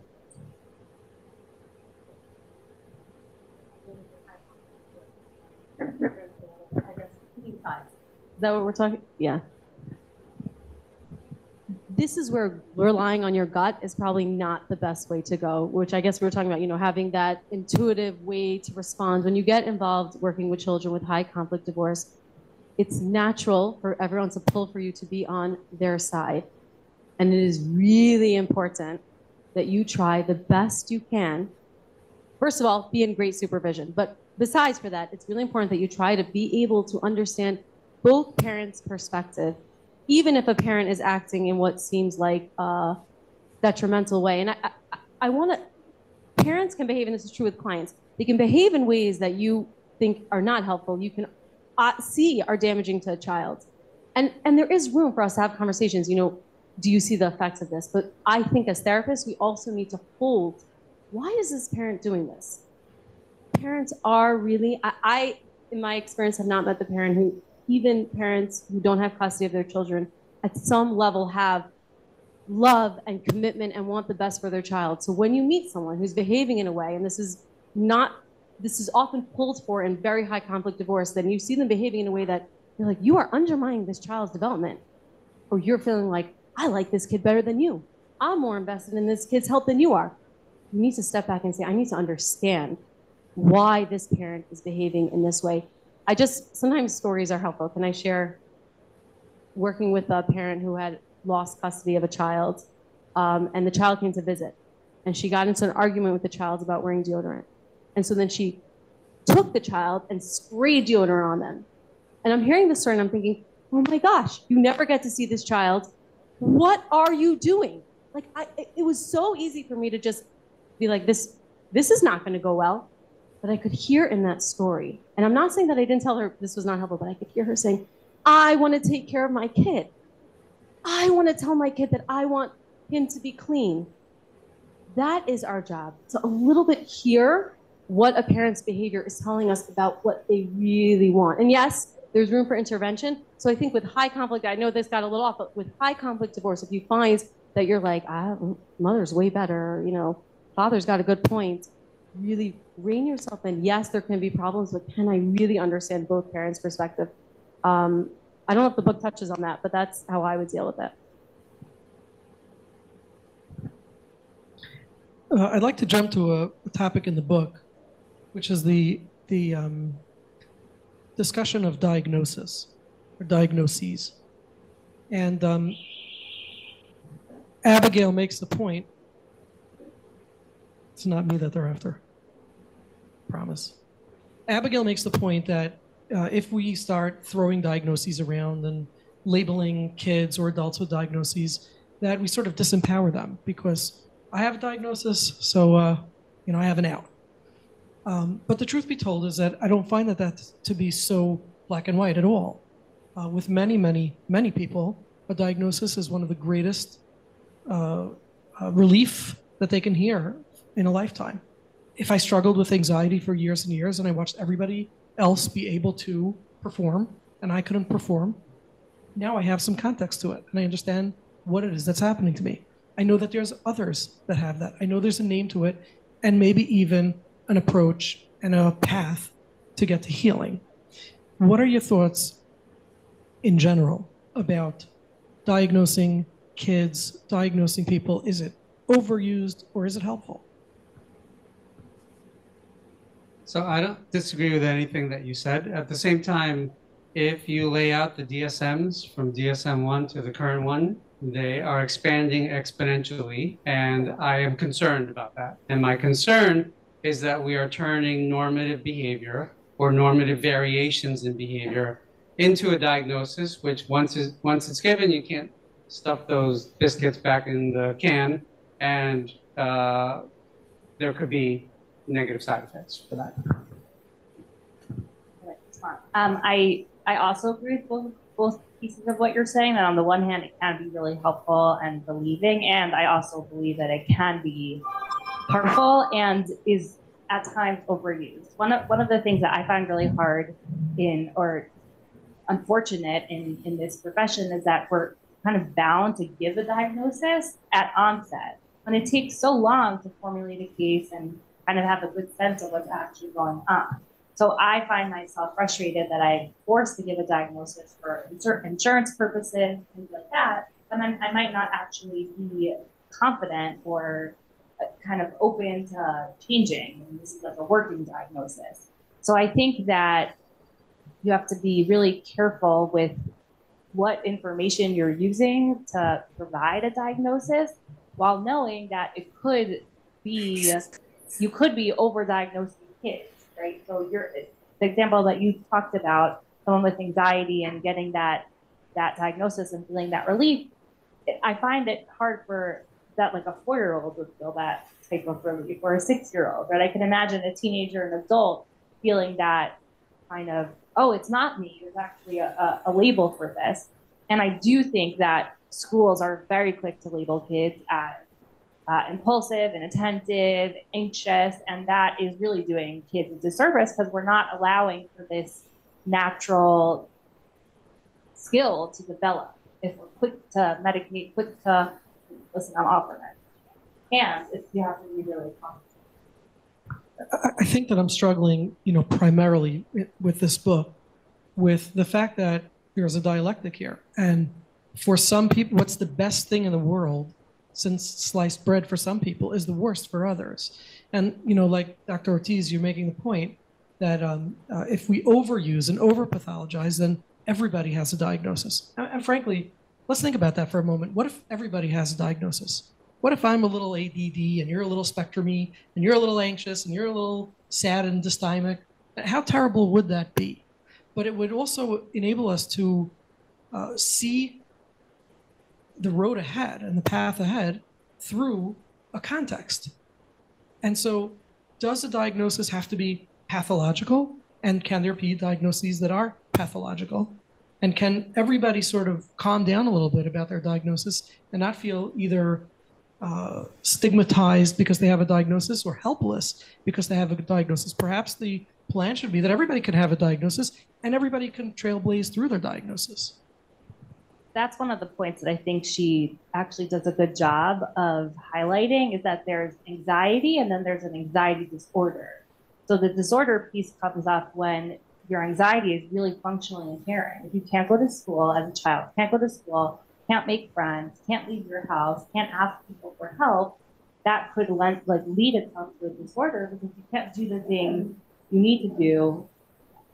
Is that what we're talking? Yeah. This is where relying on your gut is probably not the best way to go, which I guess we were talking about, you know, having that intuitive way to respond. When you get involved working with children with high conflict divorce, it's natural for everyone to pull for you to be on their side. And it is really important that you try the best you can. First of all, be in great supervision. But besides for that, it's really important that you try to be able to understand both parents' perspective, even if a parent is acting in what seems like a detrimental way. And I, I, I want to, parents can behave, and this is true with clients, they can behave in ways that you think are not helpful, you can uh, see are damaging to a child. And, and there is room for us to have conversations, you know, do you see the effects of this? But I think as therapists, we also need to hold, why is this parent doing this? Parents are really, I, I in my experience, have not met the parent who even parents who don't have custody of their children at some level have love and commitment and want the best for their child. So when you meet someone who's behaving in a way, and this is not, this is often pulled for in very high conflict divorce, then you see them behaving in a way that you're like, you are undermining this child's development. Or you're feeling like, I like this kid better than you. I'm more invested in this kid's health than you are. You need to step back and say, I need to understand why this parent is behaving in this way I just sometimes stories are helpful. Can I share working with a parent who had lost custody of a child, um, and the child came to visit, and she got into an argument with the child about wearing deodorant, and so then she took the child and sprayed deodorant on them, and I'm hearing this story and I'm thinking, oh my gosh, you never get to see this child. What are you doing? Like I, it was so easy for me to just be like, this, this is not going to go well that I could hear in that story. And I'm not saying that I didn't tell her this was not helpful, but I could hear her saying, I want to take care of my kid. I want to tell my kid that I want him to be clean. That is our job to a little bit hear what a parent's behavior is telling us about what they really want. And yes, there's room for intervention. So I think with high conflict, I know this got a little off, but with high conflict divorce, if you find that you're like, ah, mother's way better, you know, father's got a good point, really rein yourself in. Yes, there can be problems, but can I really understand both parents' perspective? Um, I don't know if the book touches on that, but that's how I would deal with it. Uh, I'd like to jump to a, a, topic in the book, which is the the um, discussion of diagnosis or diagnoses, and um, Abigail makes the point. It's not me that they're after promise. Abigail makes the point that uh, if we start throwing diagnoses around and labeling kids or adults with diagnoses, that we sort of disempower them because I have a diagnosis, so uh, you know I have an out. Um, but the truth be told is that I don't find that that to be so black and white at all. Uh, with many, many, many people, a diagnosis is one of the greatest uh, uh relief that they can hear in a lifetime if I struggled with anxiety for years and years and I watched everybody else be able to perform and I couldn't perform, now I have some context to it and I understand what it is that's happening to me. I know that there's others that have that. I know there's a name to it and maybe even an approach and a path to get to healing. What are your thoughts in general about diagnosing kids, diagnosing people? Is it overused or is it helpful? So I don't disagree with anything that you said. At the same time, if you lay out the DSMs from DSM one to the current one, they are expanding exponentially, and I am concerned about that. And my concern is that we are turning normative behavior or normative variations in behavior into a diagnosis, which once is once it's given, you can't stuff those biscuits back in the can, and uh, there could be negative side effects for that. Um, I I also agree with both both pieces of what you're saying. That on the one hand, it can be really helpful and relieving, and I also believe that it can be harmful and is at times overused. One of one of the things that I find really hard in or unfortunate in in this profession is that we're kind of bound to give a diagnosis at onset when it takes so long to formulate a case and kind of have a good sense of what's actually going on. So I find myself frustrated that I'm forced to give a diagnosis for insurance purposes, things like that, and then I might not actually be confident or uh, kind of open to changing. And this is like a working diagnosis. So I think that you have to be really careful with what information you're using to provide a diagnosis while knowing that it could be you could be overdiagnosing kids, right? So you're the example that you talked about, someone with anxiety and getting that that diagnosis and feeling that relief. I find it hard for that like a four year old would feel that type of relief or a six year old, right? I can imagine a teenager and adult feeling that kind of, oh, it's not me. There's actually a, a, a label for this. And I do think that schools are very quick to label kids as uh, impulsive, attentive, anxious, and that is really doing kids a disservice because we're not allowing for this natural skill to develop. If we're quick to medicate, quick to listen, I'm offering it, and it's, you have to be really I, I think that I'm struggling, you know, primarily with this book, with the fact that there's a dialectic here, and for some people, what's the best thing in the world since sliced bread for some people is the worst for others. And, you know, like Dr. Ortiz, you're making the point that um, uh, if we overuse and overpathologize, then everybody has a diagnosis. And, and frankly, let's think about that for a moment. What if everybody has a diagnosis? What if I'm a little ADD and you're a little spectrumy and you're a little anxious and you're a little sad and dysthymic? How terrible would that be? But it would also enable us to uh, see the road ahead and the path ahead through a context. And so, does a diagnosis have to be pathological? And can there be diagnoses that are pathological? And can everybody sort of calm down a little bit about their diagnosis and not feel either uh, stigmatized because they have a diagnosis or helpless because they have a diagnosis? Perhaps the plan should be that everybody can have a diagnosis and everybody can trailblaze through their diagnosis that's one of the points that I think she actually does a good job of highlighting is that there's anxiety and then there's an anxiety disorder. So the disorder piece comes up when your anxiety is really functionally impairing. If you can't go to school as a child, can't go to school, can't make friends, can't leave your house, can't ask people for help, that could lend, like lead itself to a disorder because you can't do the things you need to do,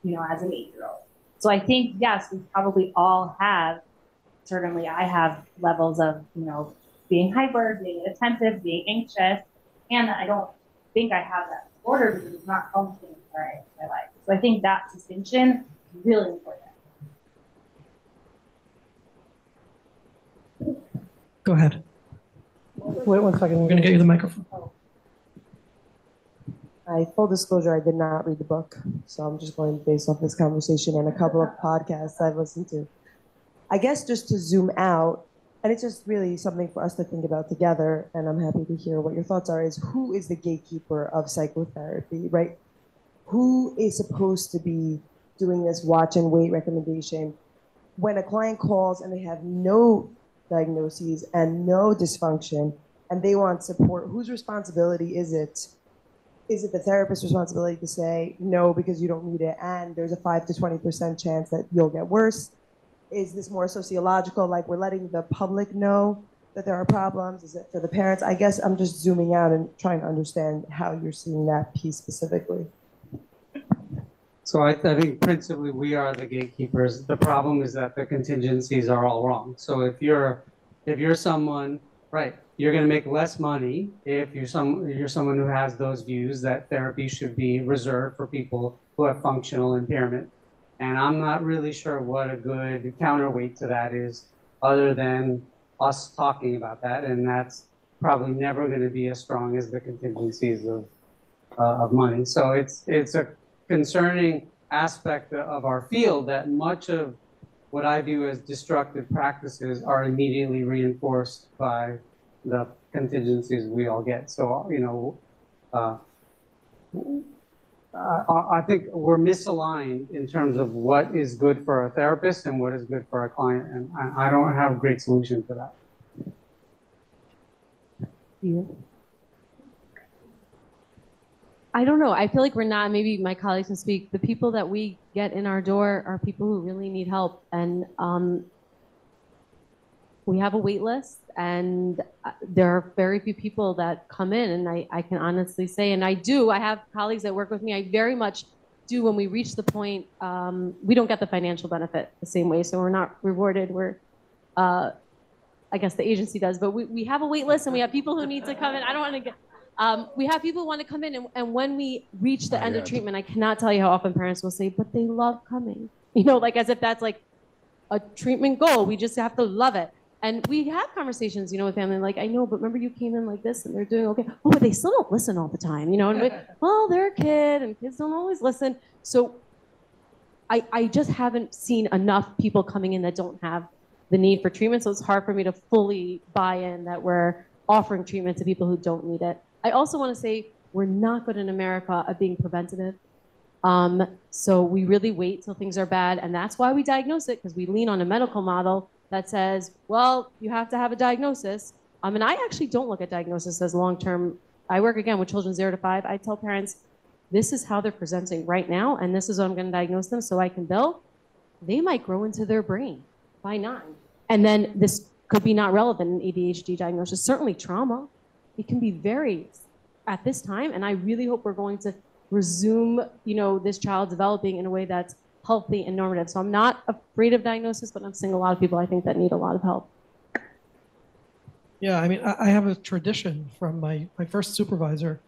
you know, as an eight-year-old. So I think yes, we probably all have certainly I have levels of, you know, being hyper, being attentive, being anxious, and I don't think I have that disorder because it's not functioning right in my life. So I think that distinction is really important. Go ahead. Wait one second. We're going to get you the microphone. I full disclosure, I did not read the book, so I'm just going based off this conversation and a couple of podcasts I've listened to. I guess just to zoom out, and it's just really something for us to think about together, and I'm happy to hear what your thoughts are, is who is the gatekeeper of psychotherapy, right? Who is supposed to be doing this watch and wait recommendation when a client calls and they have no diagnoses and no dysfunction and they want support, whose responsibility is it? Is it the therapist's responsibility to say no because you don't need it and there's a 5 to 20% chance that you'll get worse? Is this more sociological, like we're letting the public know that there are problems? Is it for the parents? I guess I'm just zooming out and trying to understand how you're seeing that piece specifically. So I, I think principally we are the gatekeepers. The problem is that the contingencies are all wrong. So if you're, if you're someone, right, you're gonna make less money if you're some, you're someone who has those views that therapy should be reserved for people who have functional impairment. And I'm not really sure what a good counterweight to that is, other than us talking about that, and that's probably never gonna be as strong as the contingencies of, uh, of money. So it's, it's a concerning aspect of our field that much of what I view as destructive practices are immediately reinforced by the contingencies we all get. So, you know, uh, I, I think we're misaligned in terms of what is good for a therapist and what is good for a client, and I, I don't have a great solution for that. I don't know. I feel like we're not, maybe my colleagues can speak. The people that we get in our door are people who really need help. And um, we have a wait list, and uh, there are very few people that come in. And I, I can honestly say, and I do, I have colleagues that work with me. I very much do when we reach the point, um, we don't get the financial benefit the same way. So we're not rewarded. We're, uh, I guess the agency does, but we, we have a wait list and we have people who need to come in. I don't want to get, um, we have people who want to come in, and, and when we reach the end of treatment, I cannot tell you how often parents will say, but they love coming. You know, like as if that's like a treatment goal. We just have to love it. And we have conversations, you know, with family like, I know, but remember you came in like this and they're doing okay. Oh, but they still don't listen all the time, you know. And we, well, they're a kid, and kids don't always listen. So I, I just haven't seen enough people coming in that don't have the need for treatment. So it's hard for me to fully buy in that we're offering treatment to people who don't need it. I also want to say we're not good in America at being preventative. Um, so we really wait till things are bad, and that's why we diagnose it because we lean on a medical model that says, well, you have to have a diagnosis. Um, and I actually don't look at diagnosis as long term. I work again with children zero to five. I tell parents, this is how they're presenting right now, and this is what I'm going to diagnose them so I can bill. They might grow into their brain by nine. And then this could be not relevant in ADHD diagnosis. Certainly trauma. It can be very at this time, and I really hope we're going to resume, you know, this child developing in a way that's healthy and normative. So I'm not afraid of diagnosis, but I'm seeing a lot of people I think that need a lot of help. Yeah, I mean, I, have a tradition from my, my first supervisor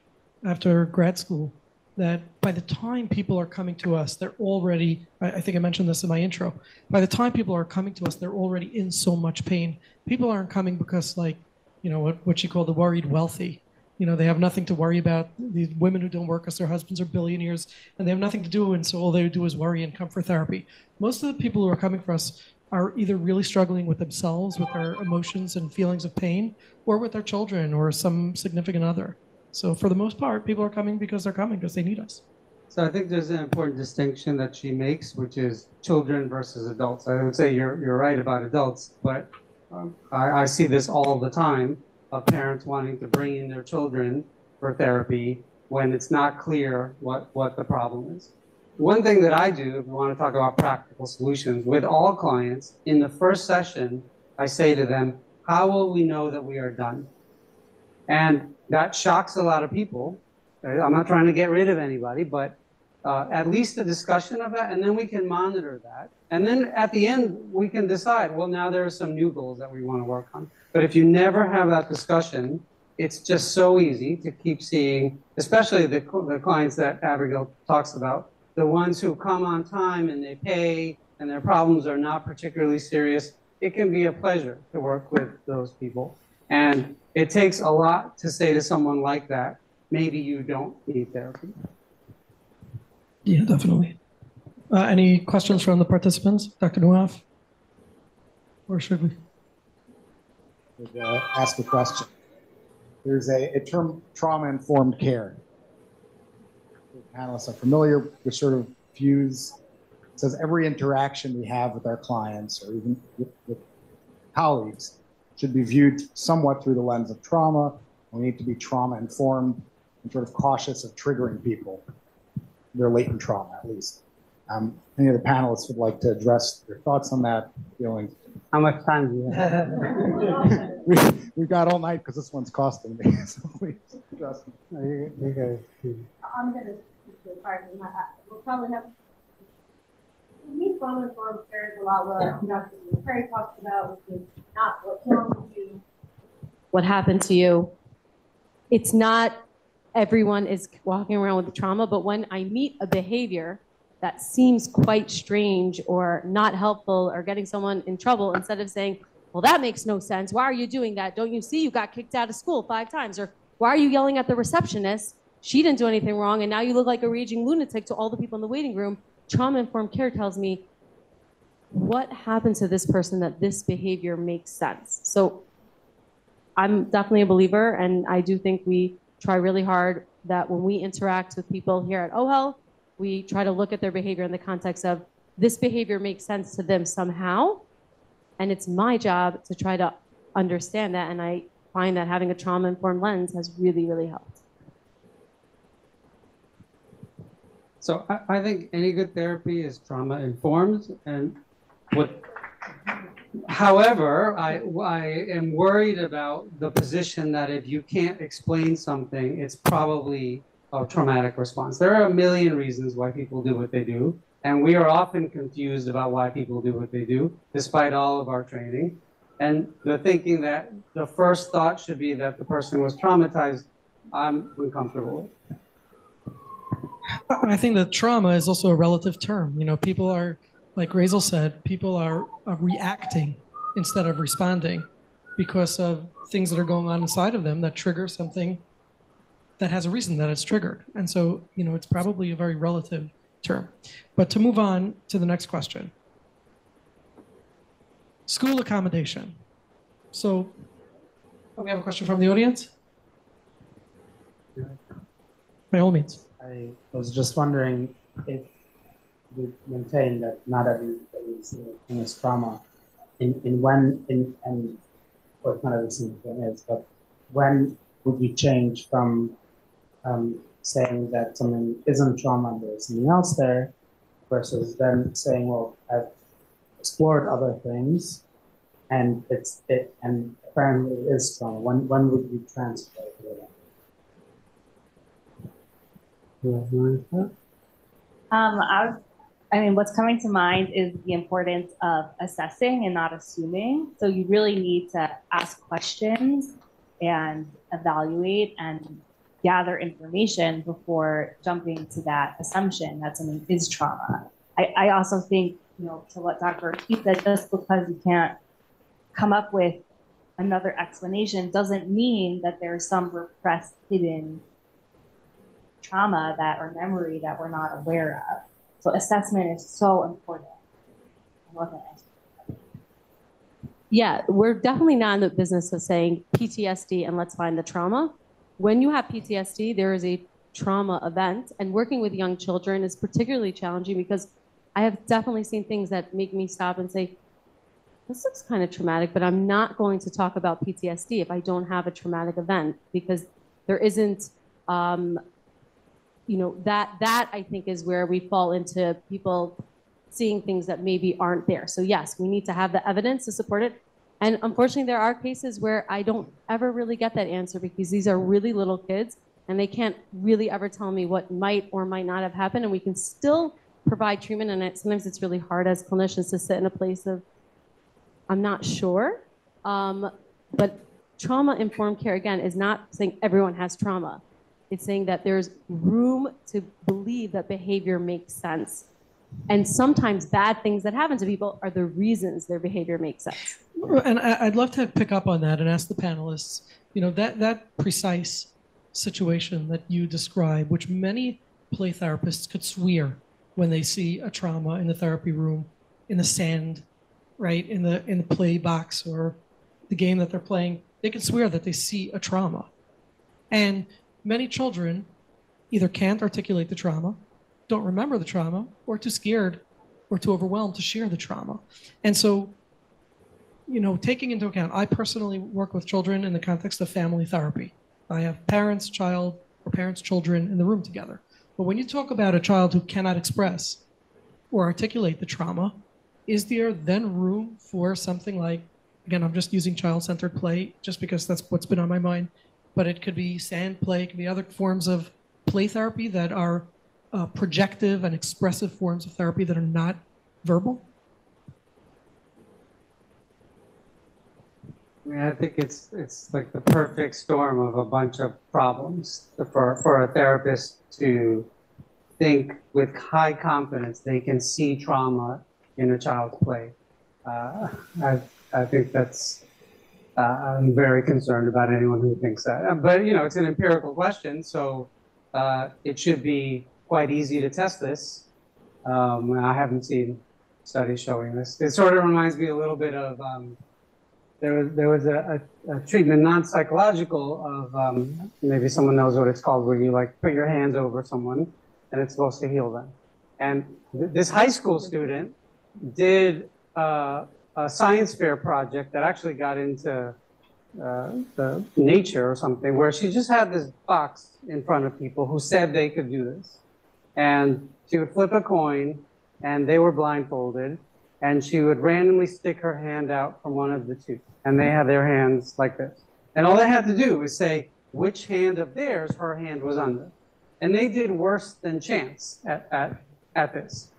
after grad school that by the time people are coming to us, they're already, I, I think I mentioned this in my intro, by the time people are coming to us, they're already in so much pain. People aren't coming because, like, you know, what, what she called the worried wealthy. You know, they have nothing to worry about. These women who don't work because their husbands are billionaires and they have nothing to do, and so all they do is worry and come for therapy. Most of the people who are coming for us are either really struggling with themselves, with their emotions and feelings of pain, or with their children or some significant other. So for the most part, people are coming because they're coming because they need us. So I think there's an important distinction that she makes, which is children versus adults. I would say you're, you're right about adults, but um, I, I see this all the time of parents wanting to bring in their children for therapy when it's not clear what, what the problem is. One thing that I do, if we want to talk about practical solutions, with all clients, in the first session, I say to them, how will we know that we are done? And that shocks a lot of people. I'm not trying to get rid of anybody, but uh, at least a discussion of that, and then we can monitor that. And then at the end, we can decide, well, now there are some new goals that we want to work on. But if you never have that discussion, it's just so easy to keep seeing, especially the, the clients that Abigail talks about, the ones who come on time and they pay and their problems are not particularly serious. It can be a pleasure to work with those people. And it takes a lot to say to someone like that, maybe you don't need therapy. Yeah, definitely. Uh, any questions from the participants? Dr. Nuhoff? Or should we? Would uh, ask a question. There's a, a term trauma-informed care. The panelists are familiar with sort of views. Says every interaction we have with our clients or even with, with colleagues should be viewed somewhat through the lens of trauma. We need to be trauma-informed and sort of cautious of triggering people, their latent trauma at least. Um, any of the panelists would like to address their thoughts on that, feelings? How much time do you have? we, we've got all night because this one's costing me. So please address them. You- you guys- I'm gonna, speak pardon me, I- we'll probably have We trauma informed parents a lot what Dr. Perry talks about, which is not what's wrong with you. what happened to you. It's not everyone is walking around with trauma, but when I meet a behavior that seems quite strange or not helpful or getting someone in trouble, instead of saying, well, that makes no sense. Why are you doing that? Don't you see you got kicked out of school five times? Or why are you yelling at the receptionist? She didn't do anything wrong, and now you look like a raging lunatic to all the people in the waiting room. Trauma informed care tells me what happened to this person that this behavior makes sense. So I'm definitely a believer, and I do think we try really hard that when we interact with people here at OHEL, we try to look at their behavior in the context of this behavior makes sense to them somehow, and it's my job to try to understand that. And I find that having a trauma informed lens has really, really helped. So I, I think any good therapy is trauma informed and what however I, I am worried about the position that if you can't explain something it's probably traumatic response. There are a million reasons why people do what they do and we are often confused about why people do what they do despite all of our training. And the thinking that the first thought should be that the person was traumatized i'm uncomfortable. I think that trauma is also a relative term. You know, people are, like Razel said, people are, are reacting instead of responding because of things that are going on inside of them that trigger something that has a reason that it's triggered. And so, you know, it's probably a very relative term. But to move on to the next question school accommodation. So, oh, we have a question from the audience? By all means. I was just wondering if we maintain that not everybody is in is trauma, in, in when, in, and, course, not every single thing is, but when would we change from um, saying that something isn't trauma and there's something else there versus them saying, well, I've explored other things and it's it and apparently it is trauma. When when would you transfer to that? Um, I, was- I mean, what's coming to mind is the importance of assessing and not assuming. So you really need to ask questions and evaluate and gather information before jumping to that assumption that something is trauma. I, I also think, you know, to what Dr. Keith said, just because you can't come up with another explanation doesn't mean that there's some repressed hidden trauma that or memory that we're not aware of. So assessment is so important. Yeah, we're definitely not in the business of saying PTSD and let's find the trauma. When you have PTSD, there is a trauma event, and working with young children is particularly challenging because I have definitely seen things that make me stop and say, this looks kind of traumatic, but I'm not going to talk about PTSD if I don't have a traumatic event because there isn't, um, you know, that that I think is where we fall into people seeing things that maybe aren't there. So yes, we need to have the evidence to support it. And unfortunately, there are cases where I don't ever really get that answer because these are really little kids and they can't really ever tell me what might or might not have happened. And we can still provide treatment. And it, sometimes it's really hard as clinicians to sit in a place of, I'm not sure. Um, but trauma informed care, again, is not saying everyone has trauma. It's saying that there's room to believe that behavior makes sense. And sometimes bad things that happen to people are the reasons their behavior makes sense. And I'd love to pick up on that and ask the panelists, you know, that, that precise situation that you describe, which many play therapists could swear when they see a trauma in the therapy room, in the sand, right, in the, in the play box or the game that they're playing, they can swear that they see a trauma. And many children either can't articulate the trauma, don't remember the trauma, or too scared or too overwhelmed to share the trauma. And so you know, taking into account, I personally work with children in the context of family therapy. I have parents, child, or parents, children in the room together. But when you talk about a child who cannot express or articulate the trauma, is there then room for something like, again, I'm just using child centered play just because that's what's been on my mind, but it could be sand play, it could be other forms of play therapy that are uh, projective and expressive forms of therapy that are not verbal? I mean, I think it's, it's like the perfect storm of a bunch of problems for, for a therapist to think with high confidence they can see trauma in a child's play. Uh, I, I think that's, uh, I'm very concerned about anyone who thinks that. But, you know, it's an empirical question, so uh, it should be quite easy to test this. Um, I haven't seen studies showing this. It sort of reminds me a little bit of um, there was there was a, a, a treatment non-psychological of um, maybe someone knows what it's called where you like put your hands over someone and it's supposed to heal them. And th- this high school student did uh, a science fair project that actually got into uh, the nature or something where she just had this box in front of people who said they could do this. And she would flip a coin and they were blindfolded and she would randomly stick her hand out from one of the two and they had their hands like this. And all they had to do was say which hand of theirs her hand was under. And they did worse than chance at, at, at this.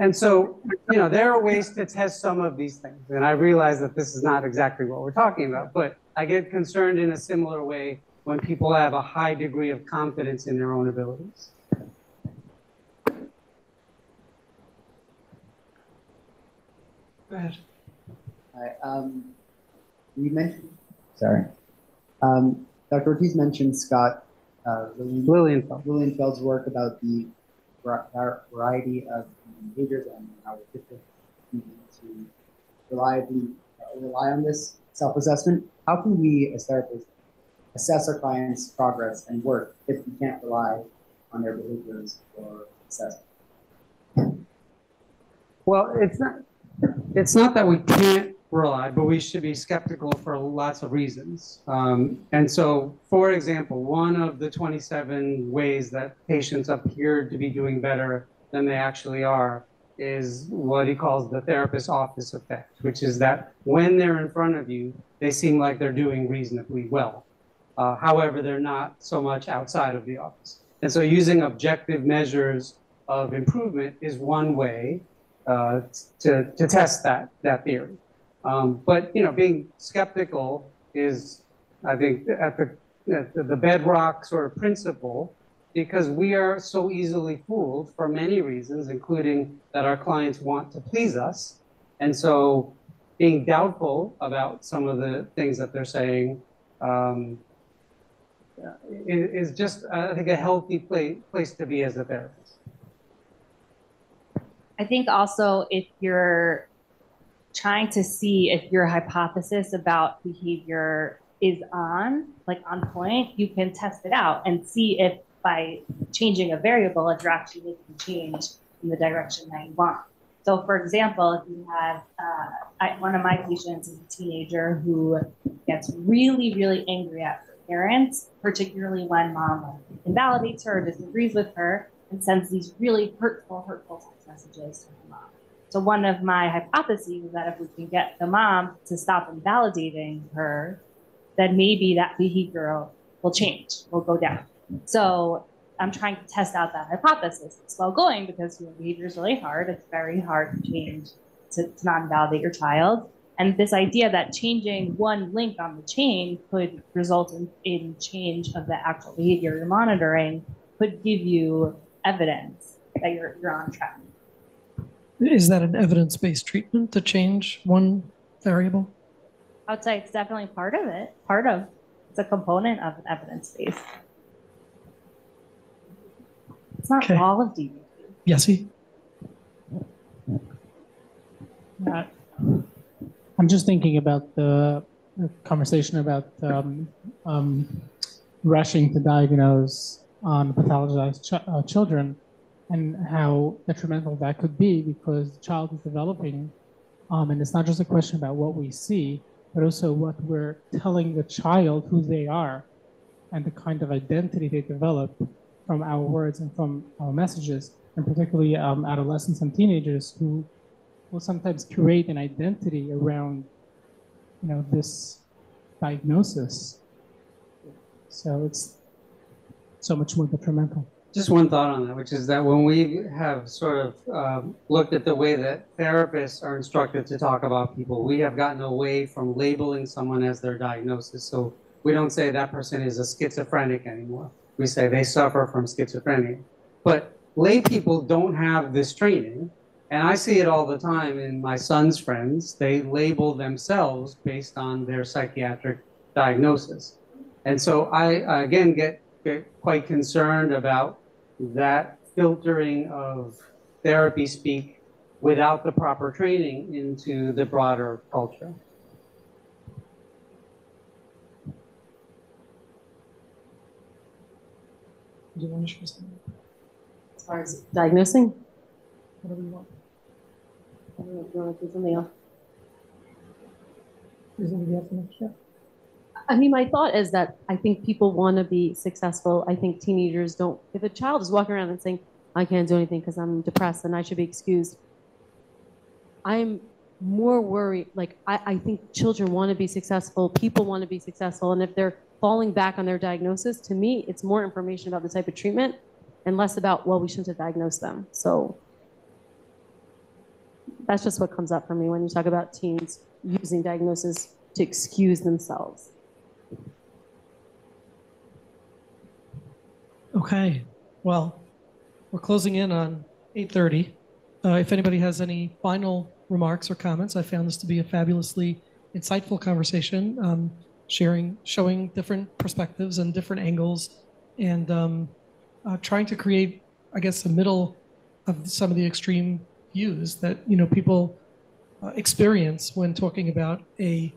And so, you know, there are ways to test some of these things. And I realize that this is not exactly what we're talking about, but I get concerned in a similar way when people have a high degree of confidence in their own abilities. Go ahead. Hi, um, you mentioned, sorry. Um, Dr. Ortiz mentioned Scott, uh, Lillian- Lilienfeld. Lilienfeld's work about the var- var- variety of behaviors and how different we need to reliably uh, rely on this self-assessment. How can we as therapists assess our clients' progress and work if we can't rely on their behaviors for assessment? Well, it's not, it's not that we can't rely, but we should be skeptical for lots of reasons. Um, and so, for example, one of the 27 ways that patients appear to be doing better than they actually are is what he calls the therapist office effect, which is that when they're in front of you, they seem like they're doing reasonably well. Uh, however, they're not so much outside of the office. And so using objective measures of improvement is one way uh, to, to test that, that theory. Um, but, you know, being skeptical is, I think, at the, at the bedrock sort of principle, because we are so easily fooled for many reasons, including that our clients want to please us. And so being doubtful about some of the things that they're saying um, is, just, I think, a healthy place to be as a therapist. I think also if you're trying to see if your hypothesis about behavior is on, like on point, you can test it out and see if by changing a variable, if you're actually making change in the direction that you want. So, for example, if you have uh, I, one of my patients is a teenager who gets really, really angry at her parents, particularly when mom invalidates her, disagrees with her, and sends these really hurtful, hurtful messages to her mom. So one of my hypotheses is that if we can get the mom to stop invalidating her, then maybe that behavior will change, will go down. So I'm trying to test out that hypothesis. It's slow going because behavior is really hard. It's very hard to change to, to not invalidate your child. And this idea that changing one link on the chain could result in, in change of the actual behavior you're monitoring could give you evidence that you're, you're on track. Is that an evidence-based treatment to change one variable? I would say it's definitely part of it. Part of it's a component of evidence-based. It's not Okay. all of DBT. Yesy? I'm just thinking about the the conversation about um, um, rushing to diagnose on pathologized ch- uh, children and how detrimental that could be because the child is developing. Um, and it's not just a question about what we see, but also what we're telling the child who they are and the kind of identity they develop from our words and from our messages, and particularly um, adolescents and teenagers who will sometimes create an identity around, you know, this diagnosis. So it's so much more detrimental. Just one thought on that, which is that when we have sort of um, looked at the way that therapists are instructed to talk about people, we have gotten away from labeling someone as their diagnosis. So we don't say that person is a schizophrenic anymore. We say they suffer from schizophrenia. But lay people don't have this training. And I see it all the time in my son's friends. They label themselves based on their psychiatric diagnosis. And so I, again, get, get quite concerned about that filtering of therapy speak without the proper training into the broader culture. Do you want to share something? As far as diagnosing? Whatever you want. I don't know if you want to do something else. Is anybody else want to share? I mean, my thought is that I think people want to be successful. I think teenagers don't. If a child is walking around and saying, I can't do anything because I'm depressed and I should be excused, I'm more worried. Like, I, I think children want to be successful, people want to be successful. And if they're falling back on their diagnosis, to me, it's more information about the type of treatment and less about, well, we shouldn't have diagnosed them. So that's just what comes up for me when you talk about teens using diagnosis to excuse themselves. Okay, well, we're closing in on 8:30. Uh, If anybody has any final remarks or comments, I found this to be a fabulously insightful conversation, um, sharing, showing different perspectives and different angles, and um, uh, trying to create, I guess, a middle of some of the extreme views that you know people uh, experience when talking about a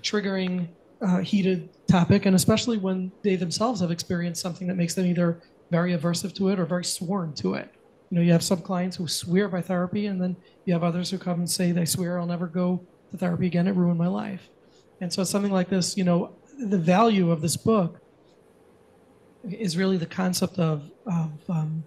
triggering, uh, heated topic, and especially when they themselves have experienced something that makes them either very aversive to it or very sworn to it. You know, you have some clients who swear by therapy, and then you have others who come and say, they swear I'll never go to therapy again, it ruined my life. And so something like this, you know, the value of this book is really the concept of, of um,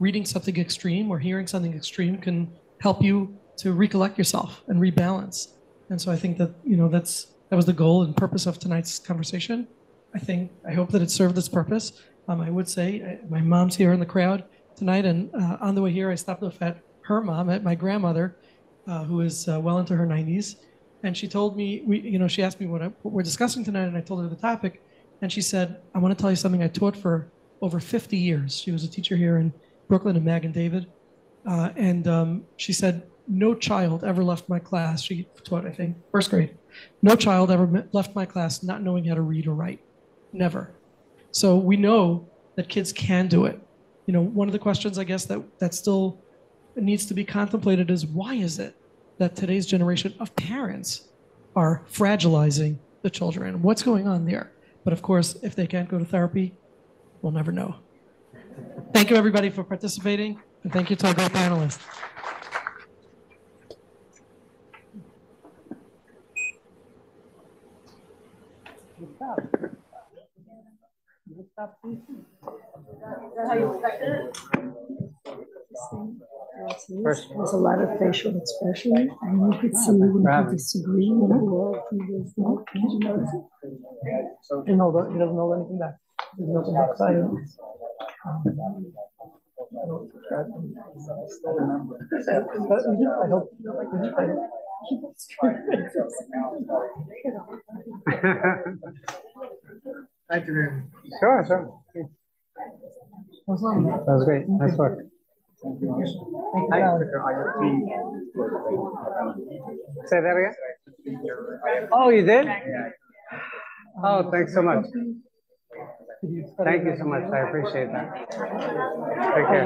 reading something extreme or hearing something extreme can help you to recollect yourself and rebalance. And so I think that, you know, that's that was the goal and purpose of tonight's conversation. I think, I hope that it served its purpose. Um, I would say uh, my mom's here in the crowd tonight, and uh, on the way here, I stopped off at her mom, at my grandmother, uh, who is uh, well into her 90s, and she told me, we, you know, she asked me what, I, what we're discussing tonight, and I told her the topic, and she said, I want to tell you something I taught for over 50 years. She was a teacher here in Brooklyn and Magen David, uh, and um, she said, no child ever left my class. She taught, I think, first grade. No child ever left my class not knowing how to read or write. Never. So we know that kids can do it. You know, one of the questions I guess that that still needs to be contemplated is why is it that today's generation of parents are fragilizing the children? What's going on there? But of course, if they can't go to therapy, we'll never know. Thank you everybody for participating, and thank you to our great panelists. There's a lot of facial expression, and you could see when he disagreed or he was not. Did you notice it? He know that he doesn't know anything back. He doesn't have silence. I hope. Thank you very much. Sure, sure. That was great. Nice work. Say that again? Oh, you did? Oh, thanks so much. Thank you so much. I appreciate that. Take care.